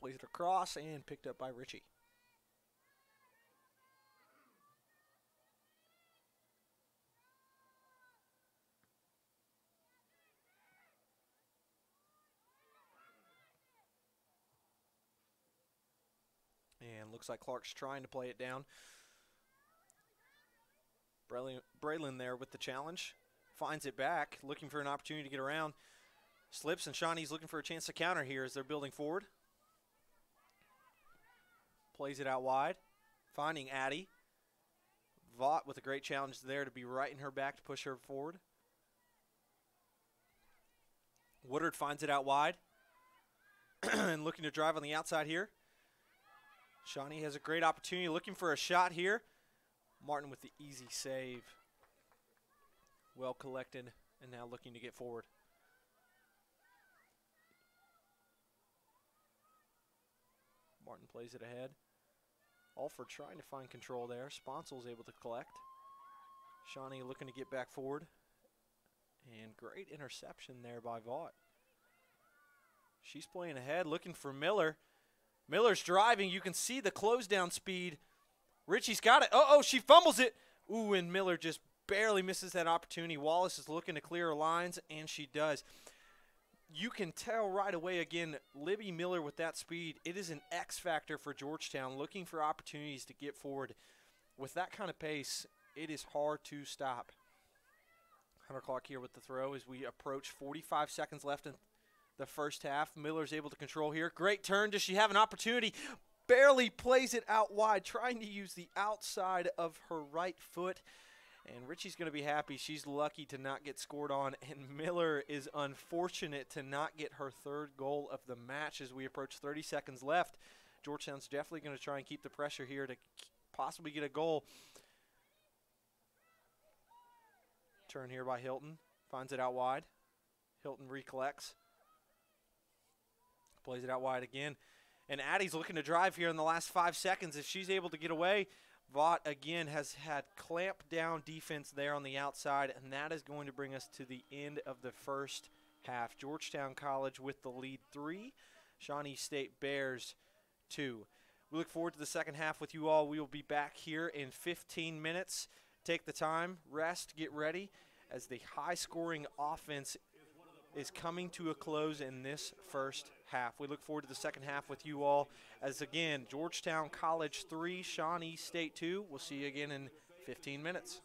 Plays it across and picked up by Richie. And looks like Clark's trying to play it down. Braylon, there with the challenge. Finds it back, looking for an opportunity to get around. Slips, and Shawnee's looking for a chance to counter here as they're building forward. Plays it out wide, finding Addie. Vaught with a great challenge there to be right in her back to push her forward. Woodard finds it out wide and looking to drive on the outside here. Shawnee has a great opportunity looking for a shot here. Martin with the easy save. Well collected and now looking to get forward. Martin plays it ahead. Alford trying to find control there. Sponsel's able to collect. Shawnee looking to get back forward. And great interception there by Vaught. She's playing ahead, looking for Miller. Miller's driving. You can see the close down speed. Richie's got it. Oh, oh, she fumbles it. Ooh, and Miller just barely misses that opportunity. Wallace is looking to clear her lines, and she does. You can tell right away again, Libby Miller with that speed, it is an X factor for Georgetown, looking for opportunities to get forward. With that kind of pace, it is hard to stop. Hunter Clark here with the throw as we approach 45 seconds left in the first half. Miller's able to control here. Great turn. Does she have an opportunity? Barely plays it out wide, trying to use the outside of her right foot. And Richie's going to be happy. She's lucky to not get scored on. And Miller is unfortunate to not get her third goal of the match as we approach 30 seconds left. Georgetown's definitely going to try and keep the pressure here to possibly get a goal. Turn here by Hilton. Finds it out wide. Hilton recollects. Plays it out wide again. And Addie's looking to drive here in the last five seconds. If she's able to get away, Vaught again has had clamp down defense there on the outside, and that is going to bring us to the end of the first half. Georgetown College with the lead three, Shawnee State Bears two. We look forward to the second half with you all. We will be back here in 15 minutes. Take the time, rest, get ready as the high scoring offense is coming to a close in this first half. We look forward to the second half with you all. As again, Georgetown College 3, Shawnee State 2. We'll see you again in 15 minutes.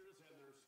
Sixers and their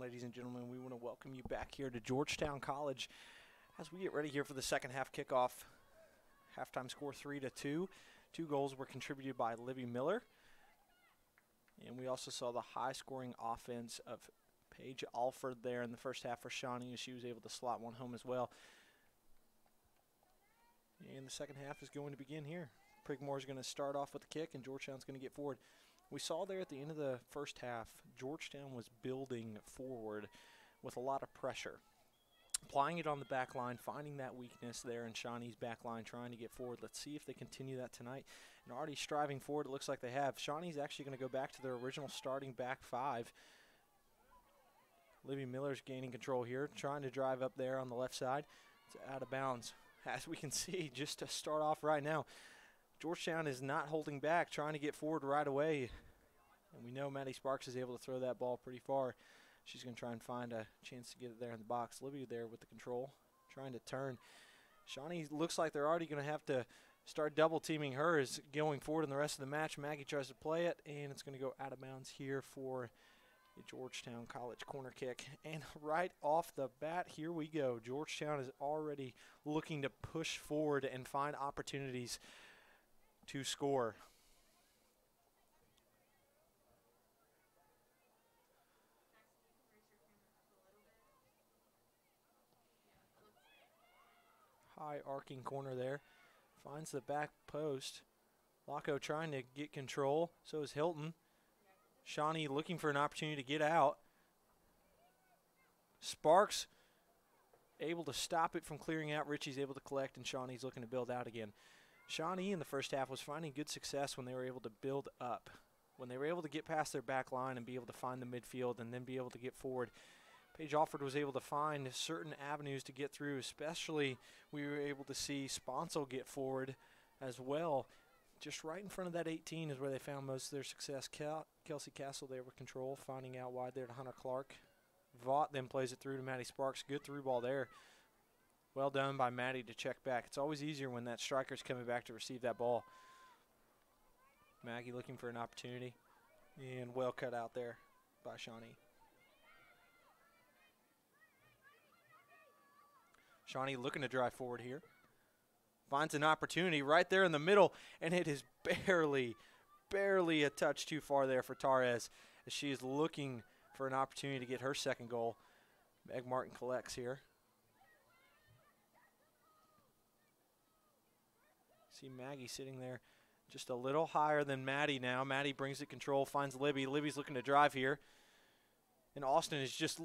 Ladies and gentlemen, we want to welcome you back here to Georgetown College as we get ready here for the second half kickoff. Halftime score three to two. Two goals were contributed by Libby Miller. And we also saw the high scoring offense of Paige Alford there in the first half for Shawnee as she was able to slot one home as well. And the second half is going to begin here. Prigmore is going to start off with the kick, and Georgetown's going to get forward. We saw there at the end of the first half, Georgetown was building forward with a lot of pressure. Applying it on the back line, finding that weakness there in Shawnee's back line, trying to get forward. Let's see if they continue that tonight. And already striving forward, it looks like they have. Shawnee's actually going to go back to their original starting back five. Libby Miller's gaining control here, trying to drive up there on the left side. It's out of bounds. As we can see, just to start off right now, Georgetown is not holding back, trying to get forward right away. And we know Maddie Sparks is able to throw that ball pretty far. She's going to try and find a chance to get it there in the box. Libby there with the control, trying to turn. Shawnee looks like they're already going to have to start double teaming her as going forward in the rest of the match. Maggie tries to play it, and it's going to go out of bounds here for Georgetown College corner kick. And right off the bat, here we go. Georgetown is already looking to push forward and find opportunities to score. High arcing corner there. Finds the back post. Locko trying to get control. So is Hilton. Shawnee looking for an opportunity to get out. Sparks able to stop it from clearing out. Richie's able to collect, and Shawnee's looking to build out again. Shawnee in the first half was finding good success when they were able to build up. When they were able to get past their back line and be able to find the midfield and then be able to get forward. Paige Alford was able to find certain avenues to get through, especially we were able to see Sponsel get forward as well. Just right in front of that 18 is where they found most of their success. Kel- Kelsey Castle there with control, finding out wide there to Hunter Clark. Vaught then plays it through to Maddie Sparks. Good through ball there. Well done by Maddie to check back. It's always easier when that striker's coming back to receive that ball. Maggie looking for an opportunity. And well cut out there by Shawnee. Shawnee looking to drive forward here. Finds an opportunity right there in the middle, and it is barely, barely a touch too far there for Torres as she is looking for an opportunity to get her second goal. Meg Martin collects here. See Maggie sitting there just a little higher than Maddie now. Maddie brings it control, finds Libby. Libby's looking to drive here. And Austin is just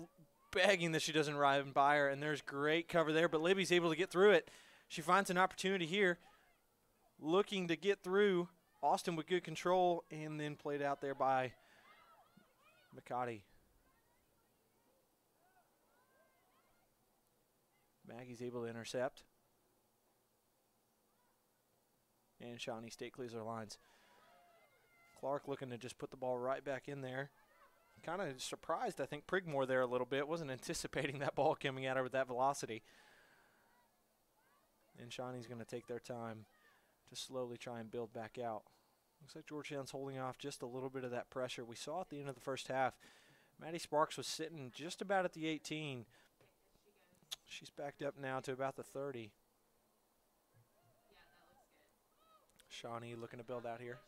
begging that she doesn't ride by her, and there's great cover there, but Libby's able to get through it. She finds an opportunity here, looking to get through. Austin with good control, and then played out there by McCarty. Maggie's able to intercept. And Shawnee State clears their lines. Clark looking to just put the ball right back in there. Kind of surprised, I think, Prigmore there a little bit. Wasn't anticipating that ball coming at her with that velocity. And Shawnee's going to take their time to slowly try and build back out. Looks like Georgetown's holding off just a little bit of that pressure. We saw at the end of the first half, Maddie Sparks was sitting just about at the 18. She's backed up now to about the 30. Shawnee looking to build out here.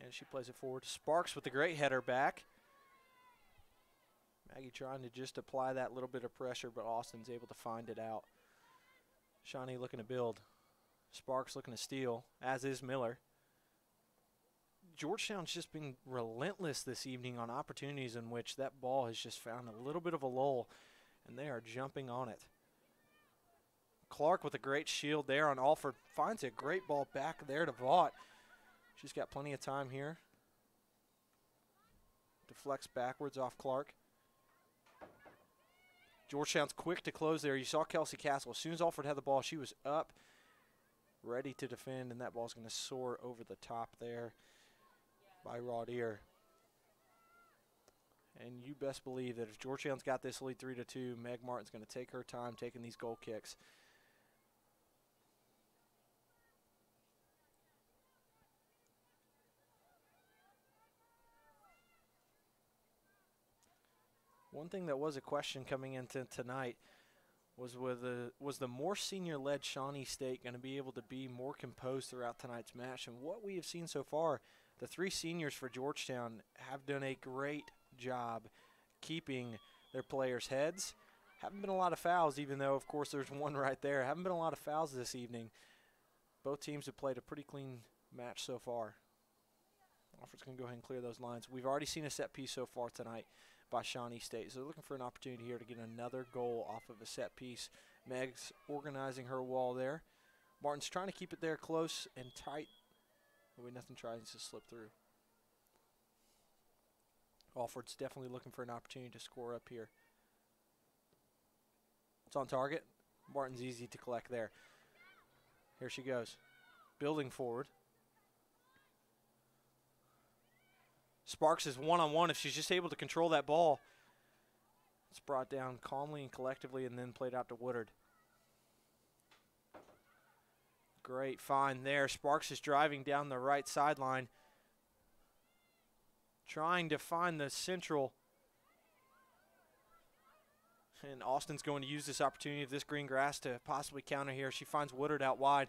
And she plays it forward. Sparks with the great header back. Maggie trying to just apply that little bit of pressure, but Austin's able to find it out. Shawnee looking to build. Sparks looking to steal, as is Miller. Georgetown's just been relentless this evening on opportunities in which that ball has just found a little bit of a lull, and they are jumping on it. Clark with a great shield there on Alford finds a great ball back there to Vaught. She's got plenty of time here. Deflects backwards off Clark. Georgetown's quick to close there. You saw Kelsey Castle. As soon as Alford had the ball, she was up, ready to defend, and that ball's going to soar over the top there by Rodier. And you best believe that if Georgetown's got this lead 3 to 2, Meg Martin's going to take her time taking these goal kicks. One thing that was a question coming into tonight was whether was the more senior led Shawnee State going to be able to be more composed throughout tonight's match and what we have seen so far the three seniors for Georgetown have done a great job keeping their players' heads. Haven't been a lot of fouls, even though, of course, there's one right there. Haven't been a lot of fouls this evening. Both teams have played a pretty clean match so far. Alford's going to go ahead and clear those lines. We've already seen a set piece so far tonight by Shawnee State. So they're looking for an opportunity here to get another goal off of a set piece. Meg's organizing her wall there. Martin's trying to keep it there close and tight. But nothing tries to slip through. Alford's definitely looking for an opportunity to score up here. It's on target. Martin's easy to collect there. Here she goes. Building forward. Sparks is one on one if she's just able to control that ball. It's brought down calmly and collectively and then played out to Woodard. Great find there. Sparks is driving down the right sideline, trying to find the central. And Austin's going to use this opportunity of this green grass to possibly counter here. She finds Woodard out wide.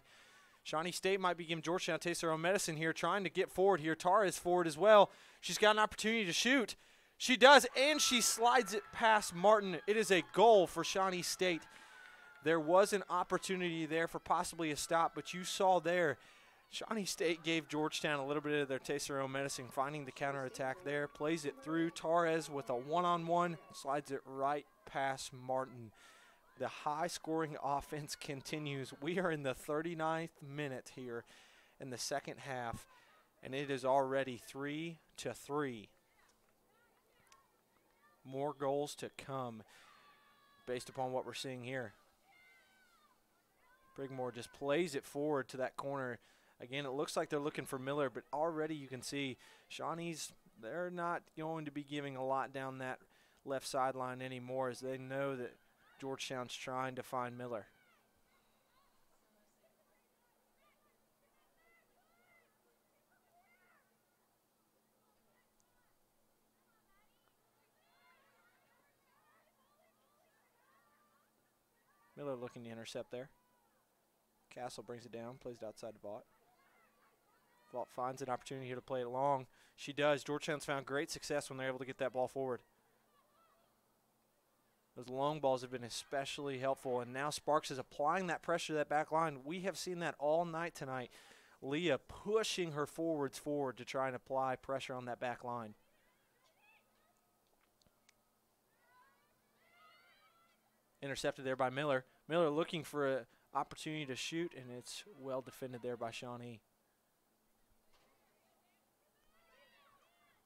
Shawnee State might be giving Georgetown a taste of their own medicine here, trying to get forward here. Tara is forward as well. She's got an opportunity to shoot. She does, and she slides it past Martin. It is a goal for Shawnee State. There was an opportunity there for possibly a stop, but you saw there, Shawnee State gave Georgetown a little bit of their taste of their own medicine, finding the counterattack there, plays it through. Torres with a one-on-one, slides it right past Martin. The high-scoring offense continues. We are in the 39th minute here in the second half, and it is already three to three. More goals to come based upon what we're seeing here. Brigmore just plays it forward to that corner. Again, it looks like they're looking for Miller, but already you can see Shawnee's, they're not going to be giving a lot down that left sideline anymore as they know that Georgetown's trying to find Miller. Miller looking to intercept there. Castle brings it down, plays it outside to Vaught. Vaught finds an opportunity here to play it long. She does. Georgetown's found great success when they're able to get that ball forward. Those long balls have been especially helpful, and now Sparks is applying that pressure to that back line. We have seen that all night tonight. Leah pushing her forwards forward to try and apply pressure on that back line. Intercepted there by Miller. Miller looking for an opportunity to shoot, and it's well defended there by Shawnee.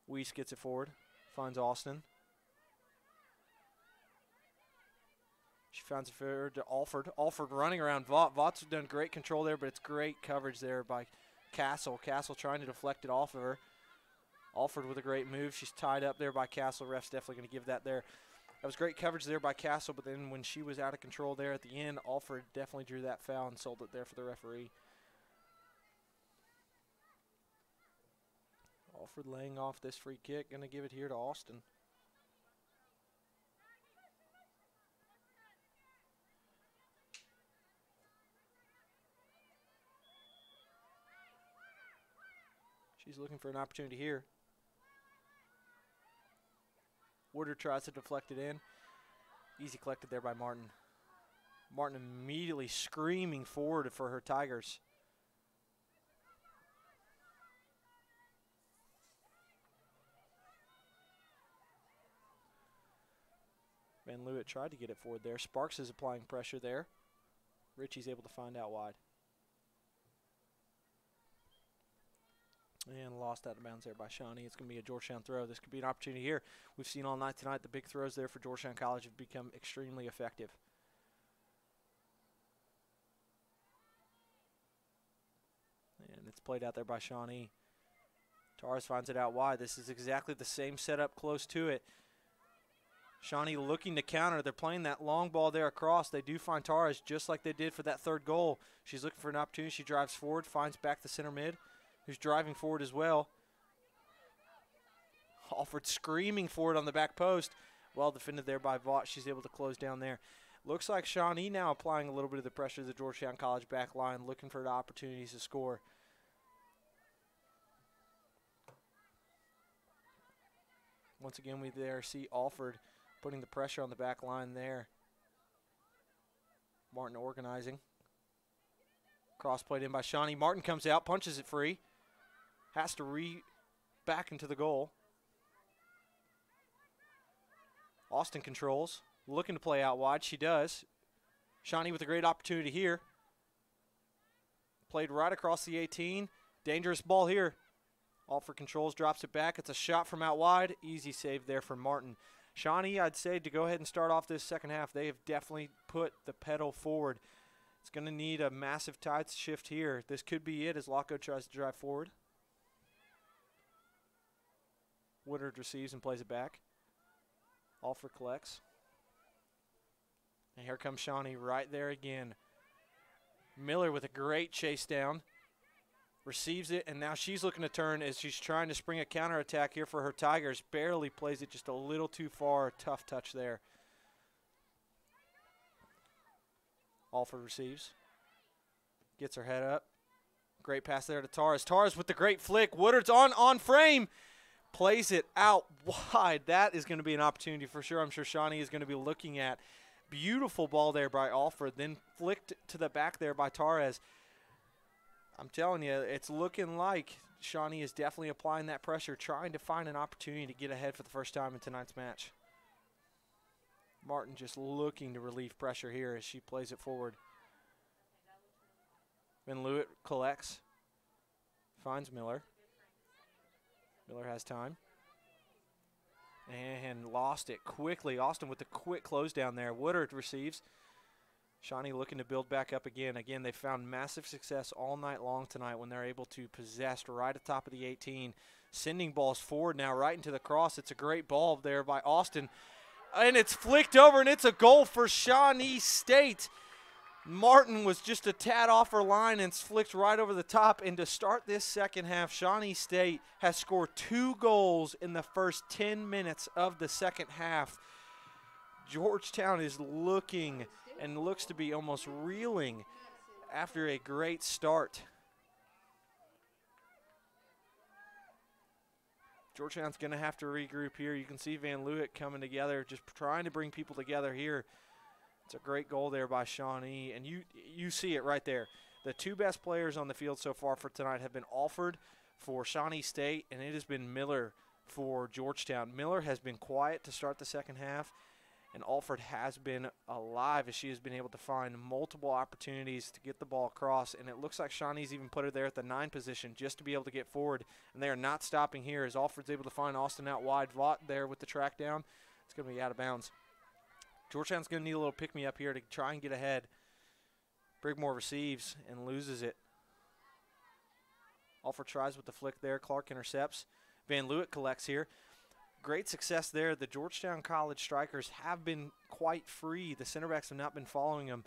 Weiss gets it forward, finds Austin. Finds it forward to Alford. Alford running around Vaught. Vaught's done great control there, but it's great coverage there by Castle. Castle trying to deflect it off of her. Alford with a great move. She's tied up there by Castle. Ref's definitely going to give that there. That was great coverage there by Castle, but then when she was out of control there at the end, Alford definitely drew that foul and sold it there for the referee. Alford laying off this free kick, going to give it here to Austin. She's looking for an opportunity here. Woodard tries to deflect it in. Easy collected there by Martin. Martin immediately screaming forward for her Tigers. Van Leeuwen tried to get it forward there. Sparks is applying pressure there. Richie's able to find out wide. And lost out of bounds there by Shawnee. It's going to be a Georgetown throw. This could be an opportunity here. We've seen all night tonight the big throws there for Georgetown College have become extremely effective. And it's played out there by Shawnee. Torres finds it out wide. This is exactly the same setup close to it. Shawnee looking to counter. They're playing that long ball there across. They do find Torres just like they did for that third goal. She's looking for an opportunity. She drives forward, finds back the center mid who's driving forward as well. Alford screaming forward on the back post. Well defended there by Vaught. She's able to close down there. Looks like Shawnee now applying a little bit of the pressure to the Georgetown College back line, looking for the opportunities to score. Once again, we there see Alford putting the pressure on the back line there. Martin organizing. Cross played in by Shawnee. Martin comes out, punches it free. Has to re back into the goal. Austin controls, looking to play out wide. She does. Shawnee with a great opportunity here. Played right across the 18. Dangerous ball here. Alford controls, drops it back. It's a shot from out wide. Easy save there for Martin. Shawnee, I'd say to go ahead and start off this second half, they have definitely put the pedal forward. It's going to need a massive tide shift here. This could be it as Locko tries to drive forward. Woodard receives and plays it back. Alford collects. And here comes Shawnee right there again. Miller with a great chase down. Receives it, and now she's looking to turn as she's trying to spring a counterattack here for her Tigers. Barely plays it just a little too far. Tough touch there. Alford receives. Gets her head up. Great pass there to Torres. Torres with the great flick. Woodard's on on frame. Plays it out wide. That is going to be an opportunity for sure. I'm sure Shawnee is going to be looking at. Beautiful ball there by Alford. Then flicked to the back there by Torres. I'm telling you, it's looking like Shawnee is definitely applying that pressure, trying to find an opportunity to get ahead for the first time in tonight's match. Martin just looking to relieve pressure here as she plays it forward. Van Leeuwen collects, finds Miller. Miller has time. And lost it quickly. Austin with the quick close down there. Woodard receives. Shawnee looking to build back up again. Again, they found massive success all night long tonight when they're able to possess right at the top of the 18, sending balls forward now right into the cross. It's a great ball there by Austin, and it's flicked over, and it's a goal for Shawnee State. Martin was just a tad off her line and flicked right over the top. And to start this second half, Shawnee State has scored two goals in the first 10 minutes of the second half. Georgetown is looking and looks to be almost reeling after a great start. Georgetown's going to have to regroup here. You can see Van Leeuwen coming together, just trying to bring people together here. It's a great goal there by Shawnee, and you you see it right there. The two best players on the field so far for tonight have been Alford for Shawnee State, and it has been Miller for Georgetown. Miller has been quiet to start the second half, and Alford has been alive as she has been able to find multiple opportunities to get the ball across. And it looks like Shawnee's even put her there at the nine position just to be able to get forward. And they are not stopping here as Alford's able to find Austin out wide. Vaught there with the track down. It's going to be out of bounds. Georgetown's going to need a little pick me up here to try and get ahead. Brigmore receives and loses it. Alford tries with the flick there. Clark intercepts. Van Leeuwen collects here great success there. The Georgetown College strikers have been quite free. The center backs have not been following them.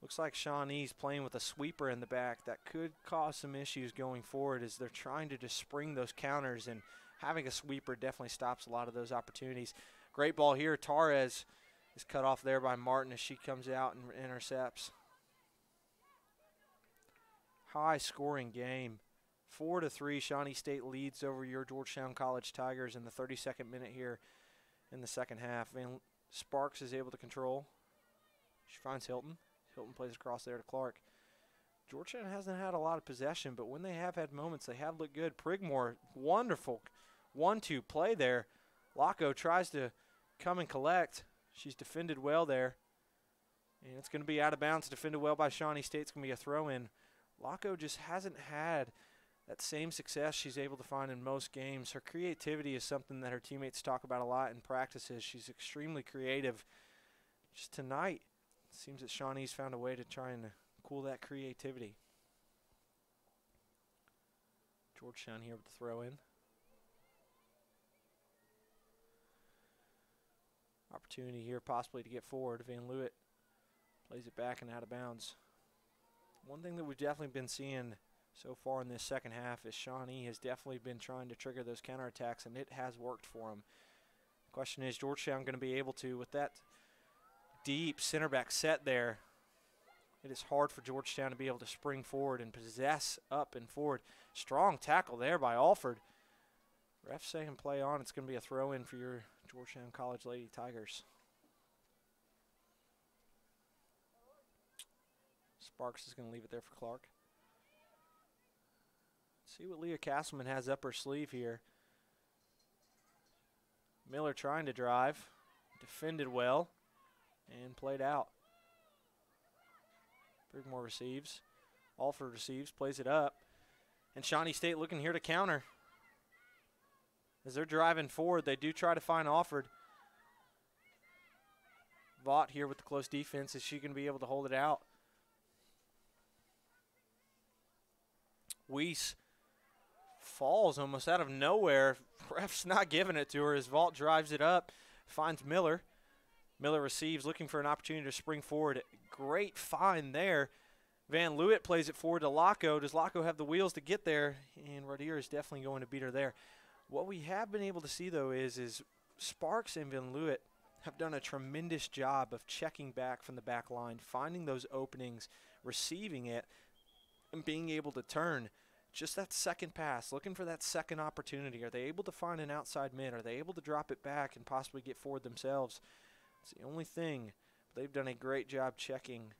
Looks like Shawnee's playing with a sweeper in the back. That could cause some issues going forward as they're trying to just spring those counters, and having a sweeper definitely stops a lot of those opportunities. Great ball here. Torres is cut off there by Martin as she comes out and intercepts. High scoring game. Four to three, Shawnee State leads over your Georgetown College Tigers in the 32nd minute here in the second half. Van Sparks is able to control. She finds Hilton. Hilton plays across there to Clark. Georgetown hasn't had a lot of possession, but when they have had moments, they have looked good. Prigmore, wonderful one-two play there. Locko tries to come and collect. She's defended well there. And it's going to be out of bounds, defended well by Shawnee State. It's going to be a throw-in. Locko just hasn't had – that same success she's able to find in most games. Her creativity is something that her teammates talk about a lot in practices. She's extremely creative. Just tonight, it seems that Shawnee's found a way to try and cool that creativity. Georgetown here with the throw in. Opportunity here possibly to get forward. Van Leeuwen plays it back and out of bounds. One thing that we've definitely been seeing – so far in this second half is Shawnee has definitely been trying to trigger those counterattacks, and it has worked for him. Question is, Georgetown going to be able to, with that deep center back set there, it is hard for Georgetown to be able to spring forward and possess up and forward. Strong tackle there by Alford. Ref saying play on. It's going to be a throw in for your Georgetown College Lady Tigers. Sparks is going to leave it there for Clark. See what Leah Castleman has up her sleeve here. Miller trying to drive, defended well, and played out. Brigmore receives. Alford receives, plays it up. And Shawnee State looking here to counter. As they're driving forward, they do try to find Alford. Vaught here with the close defense. Is she going to be able to hold it out? Weiss falls almost out of nowhere. Ref's not giving it to her as Vaught drives it up, finds Miller. Miller receives, looking for an opportunity to spring forward. Great find there. Van Leeuwen plays it forward to Locko. Does Locko have the wheels to get there? And Rodier is definitely going to beat her there. What we have been able to see though is is Sparks and Van Leeuwen have done a tremendous job of checking back from the back line, finding those openings, receiving it, and being able to turn. Just that second pass, looking for that second opportunity. Are they able to find an outside mid? Are they able to drop it back and possibly get forward themselves? It's the only thing. They've done a great job checking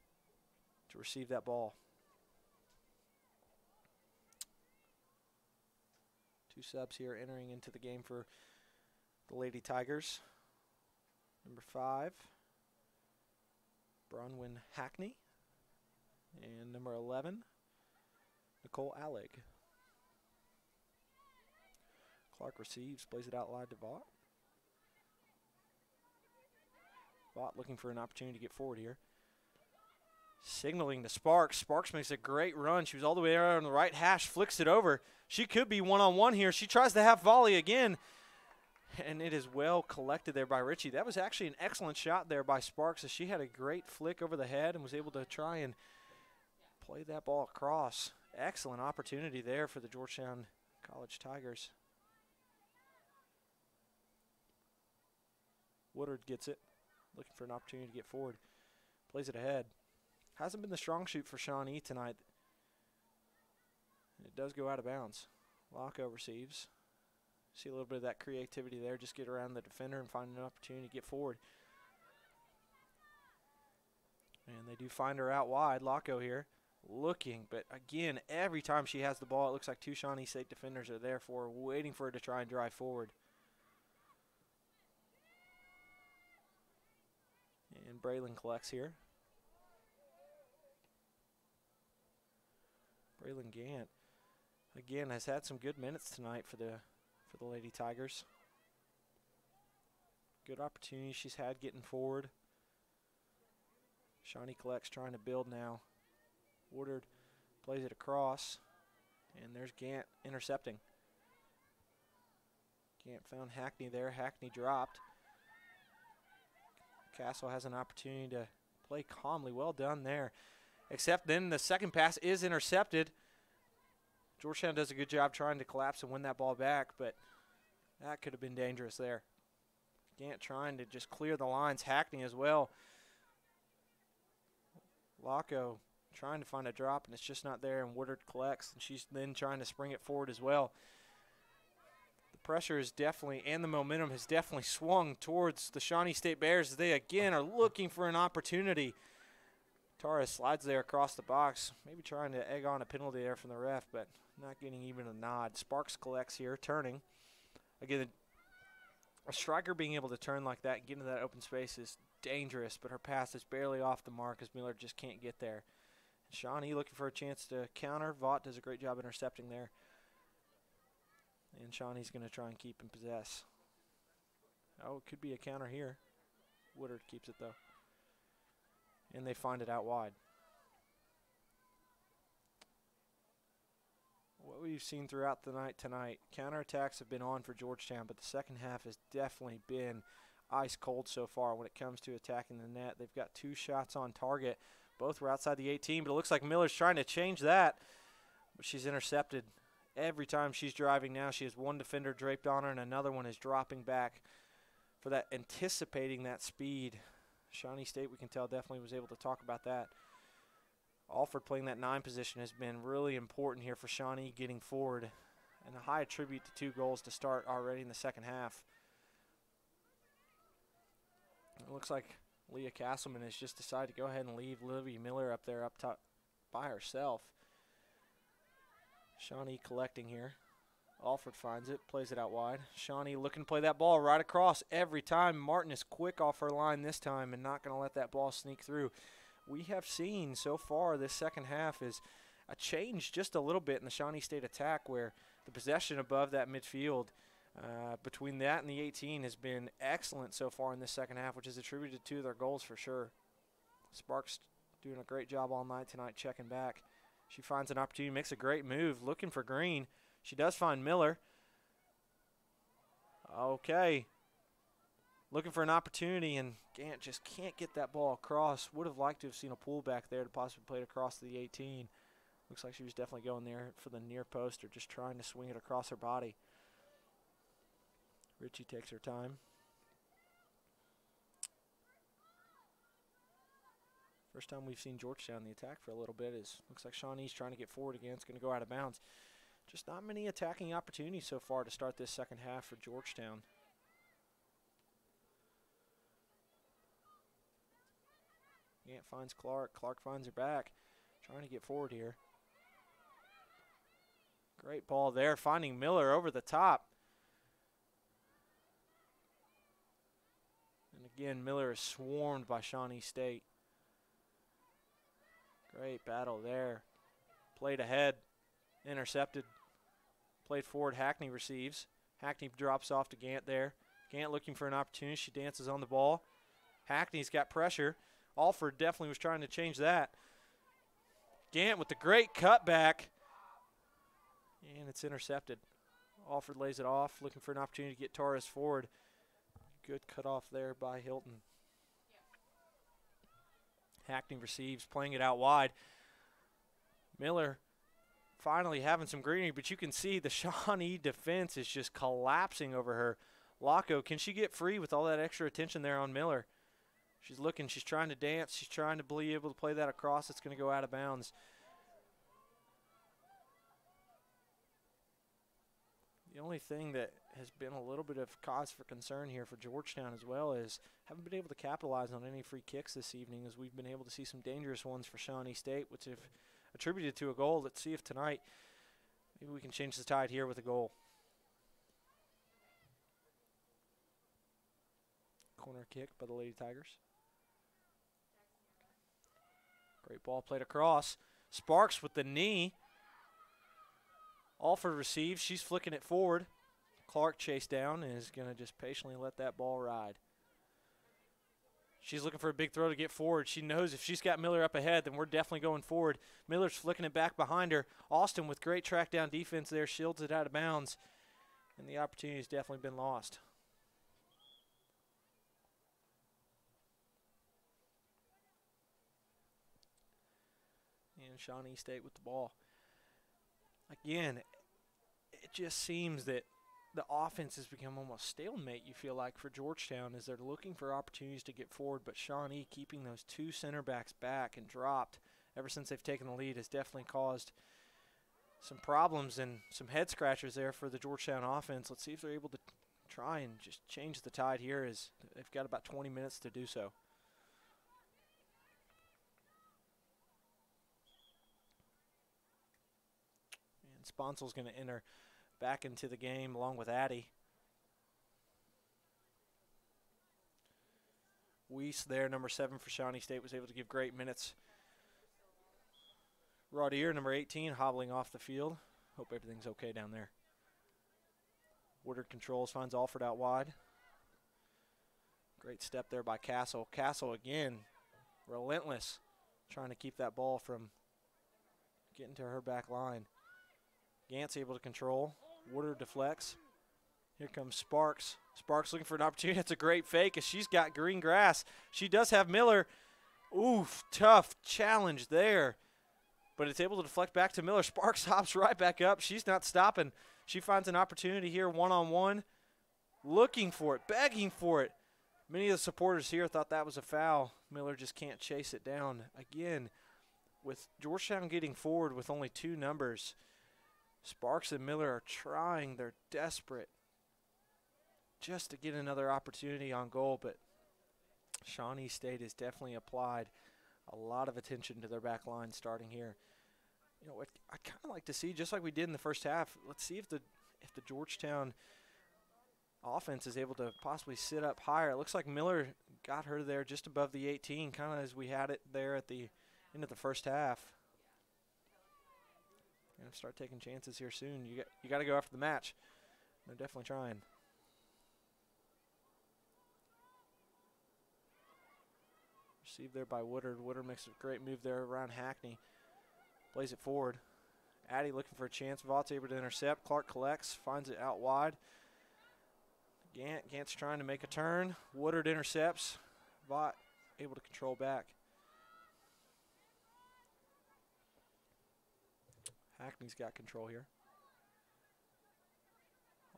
to receive that ball. Two subs here entering into the game for the Lady Tigers. Number five, Bronwyn Hackney. And number 11, Nicole Alleg. Clark receives, plays it out wide to Vaught. Vaught looking for an opportunity to get forward here. Signaling to Sparks. Sparks makes a great run. She was all the way around the right hash, flicks it over. She could be one on one here. She tries to half volley again. And it is well collected there by Ritchie. That was actually an excellent shot there by Sparks as she had a great flick over the head and was able to try and play that ball across. Excellent opportunity there for the Georgetown College Tigers. Woodard gets it, looking for an opportunity to get forward. Plays it ahead. Hasn't been the strong shoot for Shawnee tonight. It does go out of bounds. Locko receives. See a little bit of that creativity there. Just get around the defender and find an opportunity to get forward. And they do find her out wide. Locko here looking, but again, every time she has the ball, it looks like two Shawnee State defenders are there for waiting for her to try and drive forward. And Braylon collects here. Braylon Gant again has had some good minutes tonight for the for the Lady Tigers. Good opportunity she's had getting forward. Shawnee collects trying to build now. Woodard plays it across, and there's Gant intercepting. Gant found Hackney there. Hackney dropped. Castle has an opportunity to play calmly. Well done there. Except then the second pass is intercepted. Georgetown does a good job trying to collapse and win that ball back, but that could have been dangerous there. Gant trying to just clear the lines. Hackney as well. Locko trying to find a drop, and it's just not there, and Woodard collects, and she's then trying to spring it forward as well. The pressure is definitely, and the momentum has definitely swung towards the Shawnee State Bears as they again are looking for an opportunity. Torres slides there across the box, maybe trying to egg on a penalty there from the ref, but not getting even a nod. Sparks collects here, turning. Again, a striker being able to turn like that and get into that open space is dangerous, but her pass is barely off the mark as Miller just can't get there. Shawnee looking for a chance to counter. Vaught does a great job intercepting there. And Shawnee's going to try and keep and possess. Oh, it could be a counter here. Woodard keeps it though. And they find it out wide. What we've seen throughout the night tonight, counterattacks have been on for Georgetown, but the second half has definitely been ice cold so far when it comes to attacking the net. They've got two shots on target. Both were outside the 18, but it looks like Miller's trying to change that. But she's intercepted every time she's driving now. She has one defender draped on her, and another one is dropping back for that, anticipating that speed. Shawnee State, we can tell, definitely was able to talk about that. Alford playing that nine position has been really important here for Shawnee getting forward. and a high attribute to two goals to start already in the second half. It looks like Leah Castleman has just decided to go ahead and leave Libby Miller up there up top by herself. Shawnee collecting here. Alford finds it, plays it out wide. Shawnee looking to play that ball right across every time. Martin is quick off her line this time and not going to let that ball sneak through. We have seen so far this second half is a change just a little bit in the Shawnee State attack where the possession above that midfield uh, between that and the 18 has been excellent so far in this second half, which is attributed to their goals for sure. Sparks doing a great job all night tonight checking back. She finds an opportunity, makes a great move, looking for Green. She does find Miller. Okay. Looking for an opportunity, and Gant just can't get that ball across. Would have liked to have seen a pullback there to possibly play it across the 18. Looks like she was definitely going there for the near post or just trying to swing it across her body. Ritchie takes her time. First time we've seen Georgetown in the attack for a little bit is looks like Shawnee's trying to get forward again. It's going to go out of bounds. Just not many attacking opportunities so far to start this second half for Georgetown. Gant finds Clark. Clark finds her back. Trying to get forward here. Great ball there, finding Miller over the top. And again, Miller is swarmed by Shawnee State. Great battle there. Played ahead, intercepted. Played forward, Hackney receives. Hackney drops off to Gant there. Gant looking for an opportunity. She dances on the ball. Hackney's got pressure. Alford definitely was trying to change that. Gant with the great cutback. And it's intercepted. Alford lays it off, looking for an opportunity to get Torres forward. Good cut off there by Hilton. Hackney receives, playing it out wide. Miller finally having some greenery, but you can see the Shawnee defense is just collapsing over her. Locko, can she get free with all that extra attention there on Miller? She's looking, she's trying to dance, she's trying to be able to play that across. It's going to go out of bounds. The only thing that has been a little bit of cause for concern here for Georgetown as well is haven't been able to capitalize on any free kicks this evening as we've been able to see some dangerous ones for Shawnee State, which have attributed to a goal. Let's see if tonight maybe we can change the tide here with a goal. Corner kick by the Lady Tigers. Great ball played across. Sparks with the knee. Alford receives. She's flicking it forward. Clark chased down and is going to just patiently let that ball ride. She's looking for a big throw to get forward. She knows if she's got Miller up ahead, then we're definitely going forward. Miller's flicking it back behind her. Austin with great track down defense there shields it out of bounds. And the opportunity has definitely been lost. And Shawnee State with the ball. Again, it just seems that the offense has become almost stalemate, you feel like, for Georgetown as they're looking for opportunities to get forward. But Shawnee keeping those two center backs back and dropped ever since they've taken the lead has definitely caused some problems and some head scratchers there for the Georgetown offense. Let's see if they're able to try and just change the tide here as they've got about 20 minutes to do so. And Sponsel's going to enter back into the game along with Addy. Weiss there, number seven for Shawnee State, was able to give great minutes. Rodier, number 18, hobbling off the field. Hope everything's okay down there. Woodard controls, finds Alford out wide. Great step there by Castle. Castle again, relentless, trying to keep that ball from getting to her back line. Gant's able to control. Woodard deflects. Here comes Sparks. Sparks looking for an opportunity. That's a great fake as she's got green grass. She does have Miller. Oof, tough challenge there. But it's able to deflect back to Miller. Sparks hops right back up. She's not stopping. She finds an opportunity here one on one. Looking for it, begging for it. Many of the supporters here thought that was a foul. Miller just can't chase it down. Again, with Georgetown getting forward with only two numbers, Sparks and Miller are trying. They're desperate just to get another opportunity on goal, but Shawnee State has definitely applied a lot of attention to their back line starting here. You know what I kind of like to see, just like we did in the first half. Let's see if the if the Georgetown offense is able to possibly sit up higher. It looks like Miller got her there just above the 18, kind of as we had it there at the end of the first half. Gonna start taking chances here soon. You got you got to go after the match. They're definitely trying. Received there by Woodard. Woodard makes a great move there around Hackney. Plays it forward. Addy looking for a chance. Vaught's able to intercept. Clark collects, finds it out wide. Gant, Gant's trying to make a turn. Woodard intercepts. Vaught able to control back. Hackney's got control here.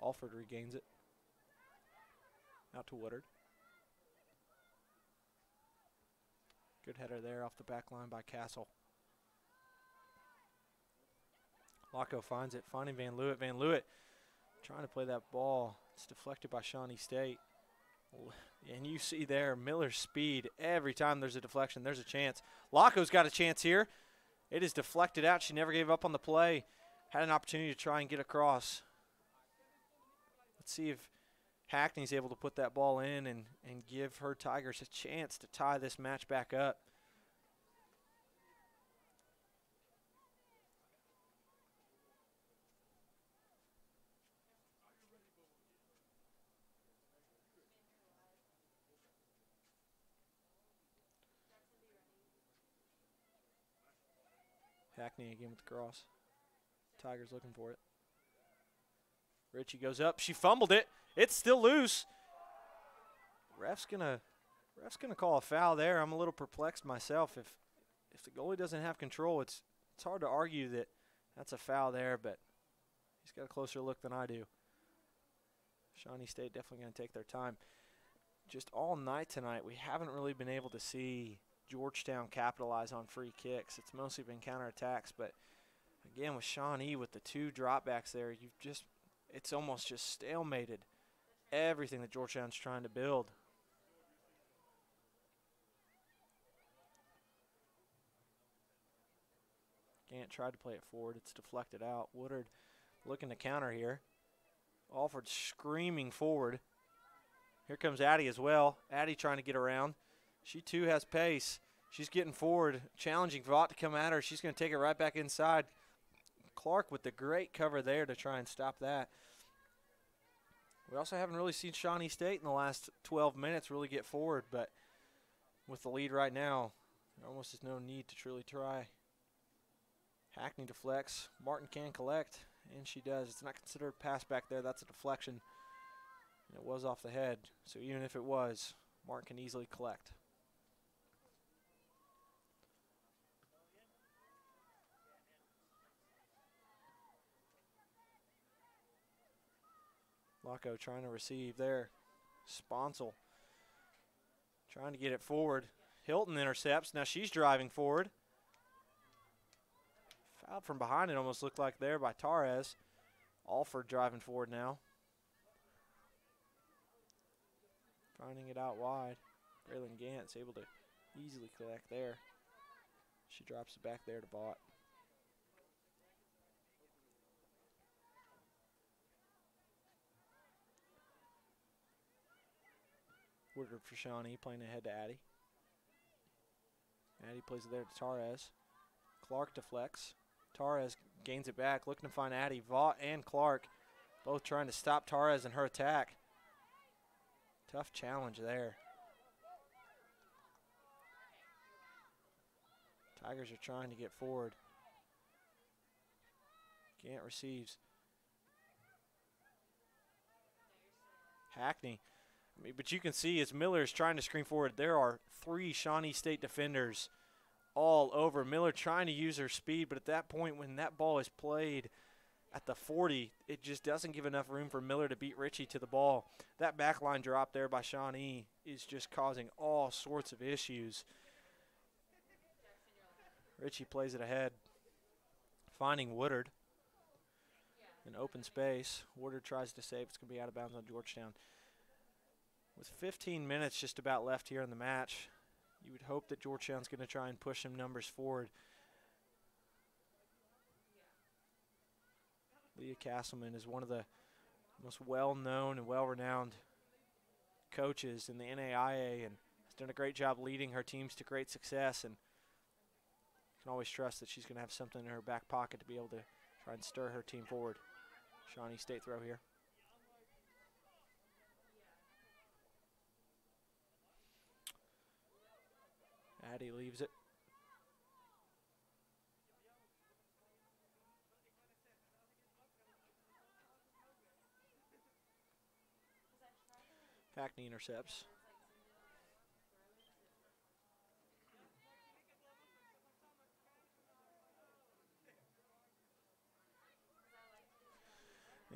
Alford regains it. Out to Woodard. Good header there off the back line by Castle. Locko finds it, finding Van Leeuwen. Van Leeuwen trying to play that ball. It's deflected by Shawnee State. And you see there Miller's speed. Every time there's a deflection, there's a chance. Locko's got a chance here. It is deflected out. She never gave up on the play. Had an opportunity to try and get across. Let's see if Hackney's able to put that ball in and, and give her Tigers a chance to tie this match back up. Hackney again with the cross. Tigers looking for it. Ritchie goes up. She fumbled it. It's still loose. Ref's gonna ref's gonna call a foul there. I'm a little perplexed myself. If if the goalie doesn't have control, it's it's hard to argue that that's a foul there, but he's got a closer look than I do. Shawnee State definitely to take their time. Just all night tonight, we haven't really been able to see Georgetown capitalize on free kicks. It's mostly been counterattacks, but again with Shawnee with the two dropbacks there, you've just it's almost just stalemated everything that Georgetown's trying to build. Gant tried to play it forward. It's deflected out. Woodard looking to counter here. Alford screaming forward. Here comes Addie as well. Addie trying to get around. She too has pace. She's getting forward, challenging Vaught to come at her. She's going to take it right back inside. Clark with the great cover there to try and stop that. We also haven't really seen Shawnee State in the last 12 minutes really get forward, but with the lead right now, there almost is no need to truly try. Hackney deflects. Martin can collect, and she does. It's not considered a pass back there. That's a deflection. And it was off the head, so even if it was, Martin can easily collect. Locko trying to receive there. Sponsel trying to get it forward. Hilton intercepts. Now she's driving forward. Fouled from behind, it almost looked like there by Torres. Alford driving forward now. Finding it out wide. Braylon Gant's able to easily collect there. She drops it back there to Vaught. Woodard for Shawnee playing ahead to Addy. Addy plays it there to Torres. Clark deflects. Torres gains it back, looking to find Addy. Vaught and Clark both trying to stop Torres and her attack. Tough challenge there. Tigers are trying to get forward. Gant receives. Hackney but you can see as Miller is trying to screen forward, there are three Shawnee State defenders all over. Miller trying to use her speed, but at that point, when that ball is played at the 40, it just doesn't give enough room for Miller to beat Ritchie to the ball. That backline drop there by Shawnee is just causing all sorts of issues. Ritchie plays it ahead, finding Woodard. in open space. Woodard tries to save. It's going to be out of bounds on Georgetown. With 15 minutes just about left here in the match, you would hope that Georgetown's going to try and push some numbers forward. Leah Castleman is one of the most well-known and well-renowned coaches in the NAIA and has done a great job leading her teams to great success and can always trust that she's going to have something in her back pocket to be able to try and stir her team forward. Shawnee State throw here. Addie leaves it. Hackney intercepts.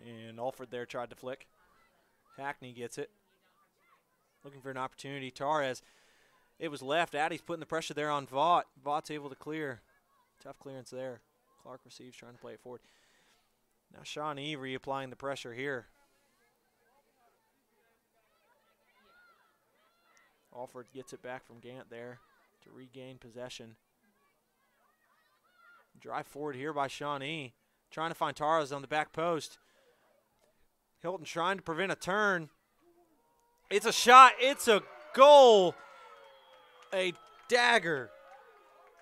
And Alford there tried to flick. Hackney gets it. Looking for an opportunity. Torres, it was left. Addie's putting the pressure there on Vaught. Vaught's able to clear. Tough clearance there. Clark receives, trying to play it forward. Now Shawnee reapplying the pressure here. Alford gets it back from Gant there to regain possession. Drive forward here by Shawnee. Trying to find Torres on the back post. Hilton trying to prevent a turn. It's a shot. It's a goal. A dagger.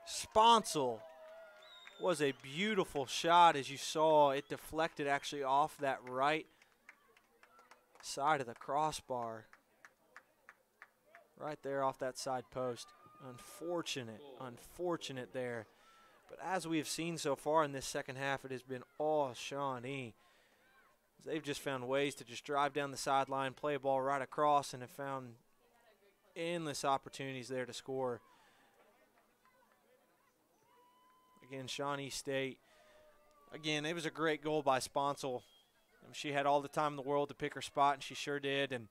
Sponsel was a beautiful shot as you saw. It deflected actually off that right side of the crossbar. Right there off that side post. Unfortunate, unfortunate there. But as we have seen so far in this second half, it has been all Shawnee. They've just found ways to just drive down the sideline, play a ball right across, and have found endless opportunities there to score. Again, Shawnee State. Again, it was a great goal by Sponsel. She had all the time in the world to pick her spot, and she sure did. And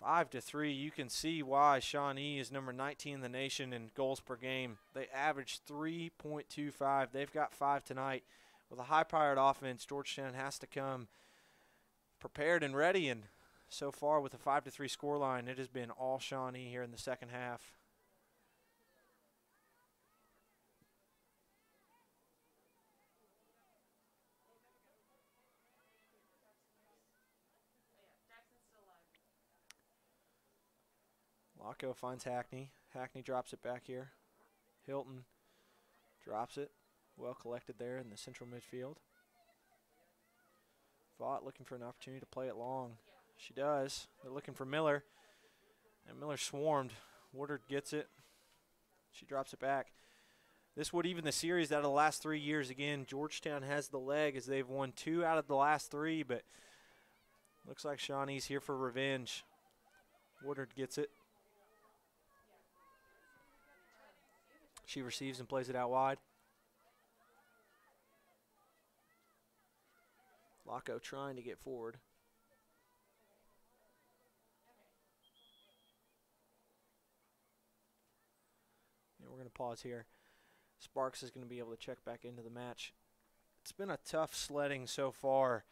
five to three, you can see why Shawnee is number 19 in the nation in goals per game. They average 3.25. They've got five tonight. With a high-powered offense, Georgetown has to come prepared and ready. And so far, with a five to three scoreline, it has been all Shawnee here in the second half. Locko finds Hackney. Hackney drops it back here. Hilton drops it. Well collected there in the central midfield. Vaught looking for an opportunity to play it long. She does. They're looking for Miller. And Miller swarmed. Woodard gets it. She drops it back. This would even the series out of the last three years. Again, Georgetown has the leg as they've won two out of the last three, but looks like Shawnee's here for revenge. Woodard gets it. She receives and plays it out wide. Locko trying to get forward. Going to pause here. Sparks is going to be able to check back into the match. It's been a tough sledding so far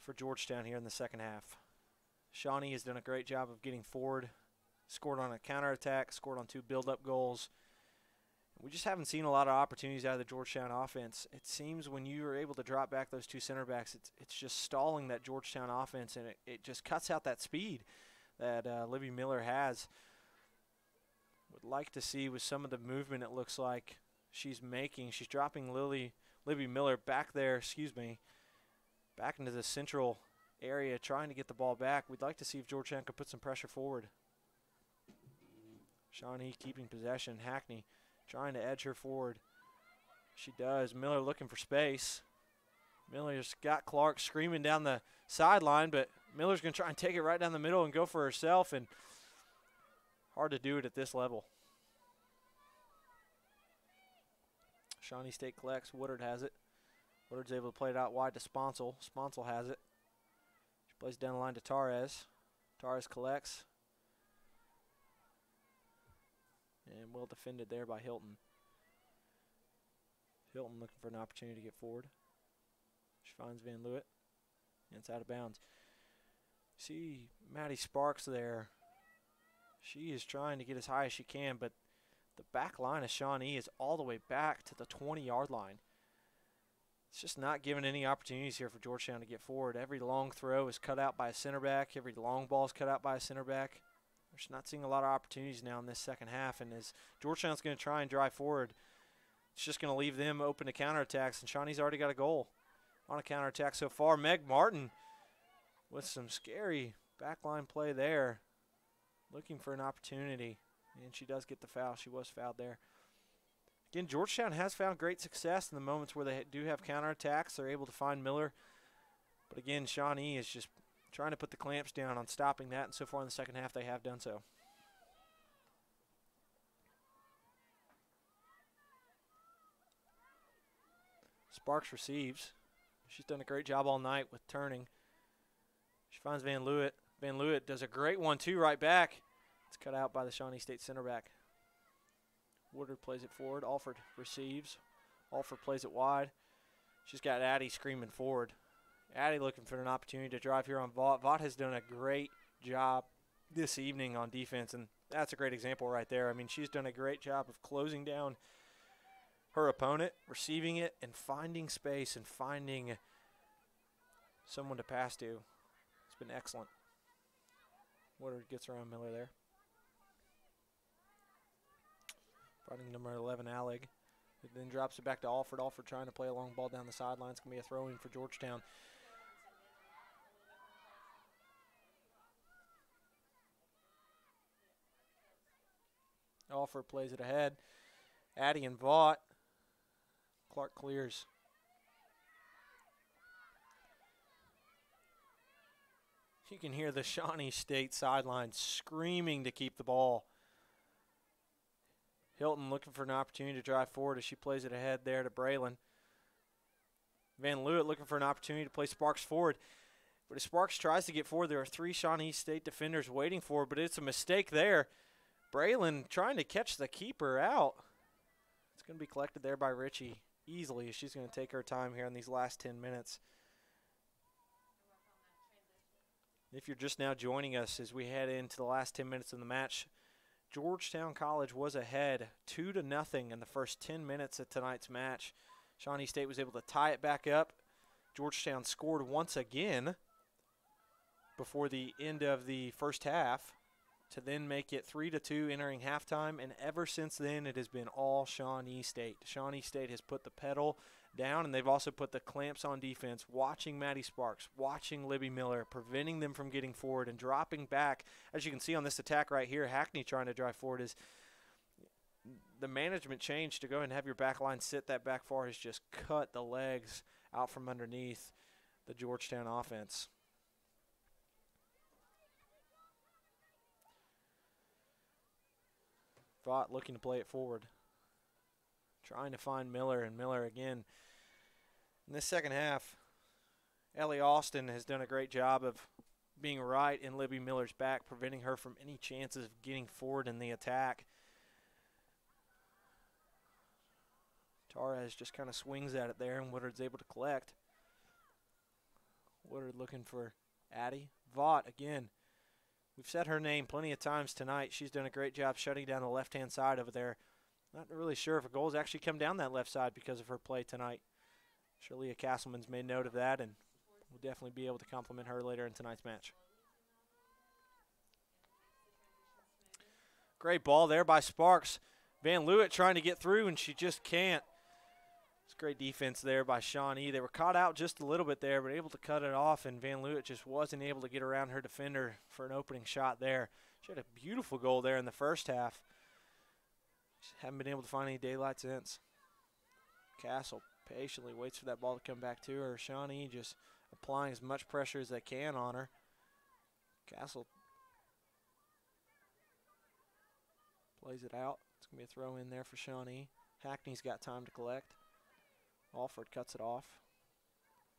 for Georgetown here in the second half. Shawnee has done a great job of getting forward, scored on a counterattack, scored on two build-up goals. We just haven't seen a lot of opportunities out of the Georgetown offense. It seems when you are able to drop back those two center backs, it's, it's just stalling that Georgetown offense, and it, it just cuts out that speed that uh, Libby Miller has. Would like to see with some of the movement it looks like she's making. She's dropping Lily Libby Miller back there, excuse me, back into the central area, trying to get the ball back. We'd like to see if could put some pressure forward. Shawnee keeping possession. Hackney trying to edge her forward. She does. Miller looking for space. Miller's got Clark screaming down the sideline, but Miller's going to try and take it right down the middle and go for herself, and hard to do it at this level. Shawnee State collects. Woodard has it. Woodard's able to play it out wide to Sponsel. Sponsel has it. She plays down the line to Torres. Torres collects. And well defended there by Hilton. Hilton looking for an opportunity to get forward. She finds Van Leeuwen. And it's out of bounds. See Maddie Sparks there. She is trying to get as high as she can, but the back line of Shawnee is all the way back to the 20 yard line. It's just not giving any opportunities here for Georgetown to get forward. Every long throw is cut out by a center back. Every long ball is cut out by a center back. We're just not seeing a lot of opportunities now in this second half. And as Georgetown's going to try and drive forward, it's just going to leave them open to counterattacks. And Shawnee's already got a goal on a counterattack so far. Meg Martin with some scary backline play there, looking for an opportunity. And she does get the foul. She was fouled there. Again, Georgetown has found great success in the moments where they do have counterattacks. They're able to find Miller. But again, Shawnee is just trying to put the clamps down on stopping that, and so far in the second half, they have done so. Sparks receives. She's done a great job all night with turning. She finds Van Leeuwen. Van Leeuwen does a great one, too, right back. It's cut out by the Shawnee State center back. Woodard plays it forward. Alford receives. Alford plays it wide. She's got Addie screaming forward. Addie looking for an opportunity to drive here on Vaught. Vaught has done a great job this evening on defense, and that's a great example right there. I mean, she's done a great job of closing down her opponent, receiving it, and finding space and finding someone to pass to. It's been excellent. Woodard gets around Miller there. Fighting number 11, Alleg. It then drops it back to Alford. Alford trying to play a long ball down the sideline. It's going to be a throw in for Georgetown. Alford plays it ahead. Addie and Vaught. Clark clears. You can hear the Shawnee State sideline screaming to keep the ball. Hilton looking for an opportunity to drive forward as she plays it ahead there to Braylon. Van Leeuwen looking for an opportunity to play Sparks forward. But as Sparks tries to get forward, there are three Shawnee State defenders waiting for but it's a mistake there. Braylon trying to catch the keeper out. It's going to be collected there by Ritchie easily. She's going to take her time here in these last 10 minutes. If you're just now joining us as we head into the last 10 minutes of the match, Georgetown College was ahead 2 to nothing in the first 10 minutes of tonight's match. Shawnee State was able to tie it back up. Georgetown scored once again before the end of the first half to then make it 3 to 2 entering halftime and ever since then it has been all Shawnee State. Shawnee State has put the pedal down and they've also put the clamps on defense, watching Maddie Sparks, watching Libby Miller, preventing them from getting forward and dropping back. As you can see on this attack right here, Hackney trying to drive forward is the management change to go and have your back line sit that back far has just cut the legs out from underneath the Georgetown offense. Vaught looking to play it forward. Trying to find Miller, and Miller again. In this second half, Ellie Austin has done a great job of being right in Libby Miller's back, preventing her from any chances of getting forward in the attack. Torres just kind of swings at it there, and Woodard's able to collect. Woodard looking for Addie. Vaught again. We've said her name plenty of times tonight. She's done a great job shutting down the left hand side over there. Not really sure if a goal's actually come down that left side because of her play tonight. Shirley Castleman's made note of that, and we'll definitely be able to compliment her later in tonight's match. Great ball there by Sparks. Van Leeuwen trying to get through, and she just can't. It's great defense there by Shawnee. They were caught out just a little bit there, but able to cut it off, and Van Leeuwen just wasn't able to get around her defender for an opening shot there. She had a beautiful goal there in the first half. Haven't been able to find any daylight since. Castle patiently waits for that ball to come back to her. Shawnee just applying as much pressure as they can on her. Castle plays it out. It's going to be a throw in there for Shawnee. Hackney's got time to collect. Alford cuts it off.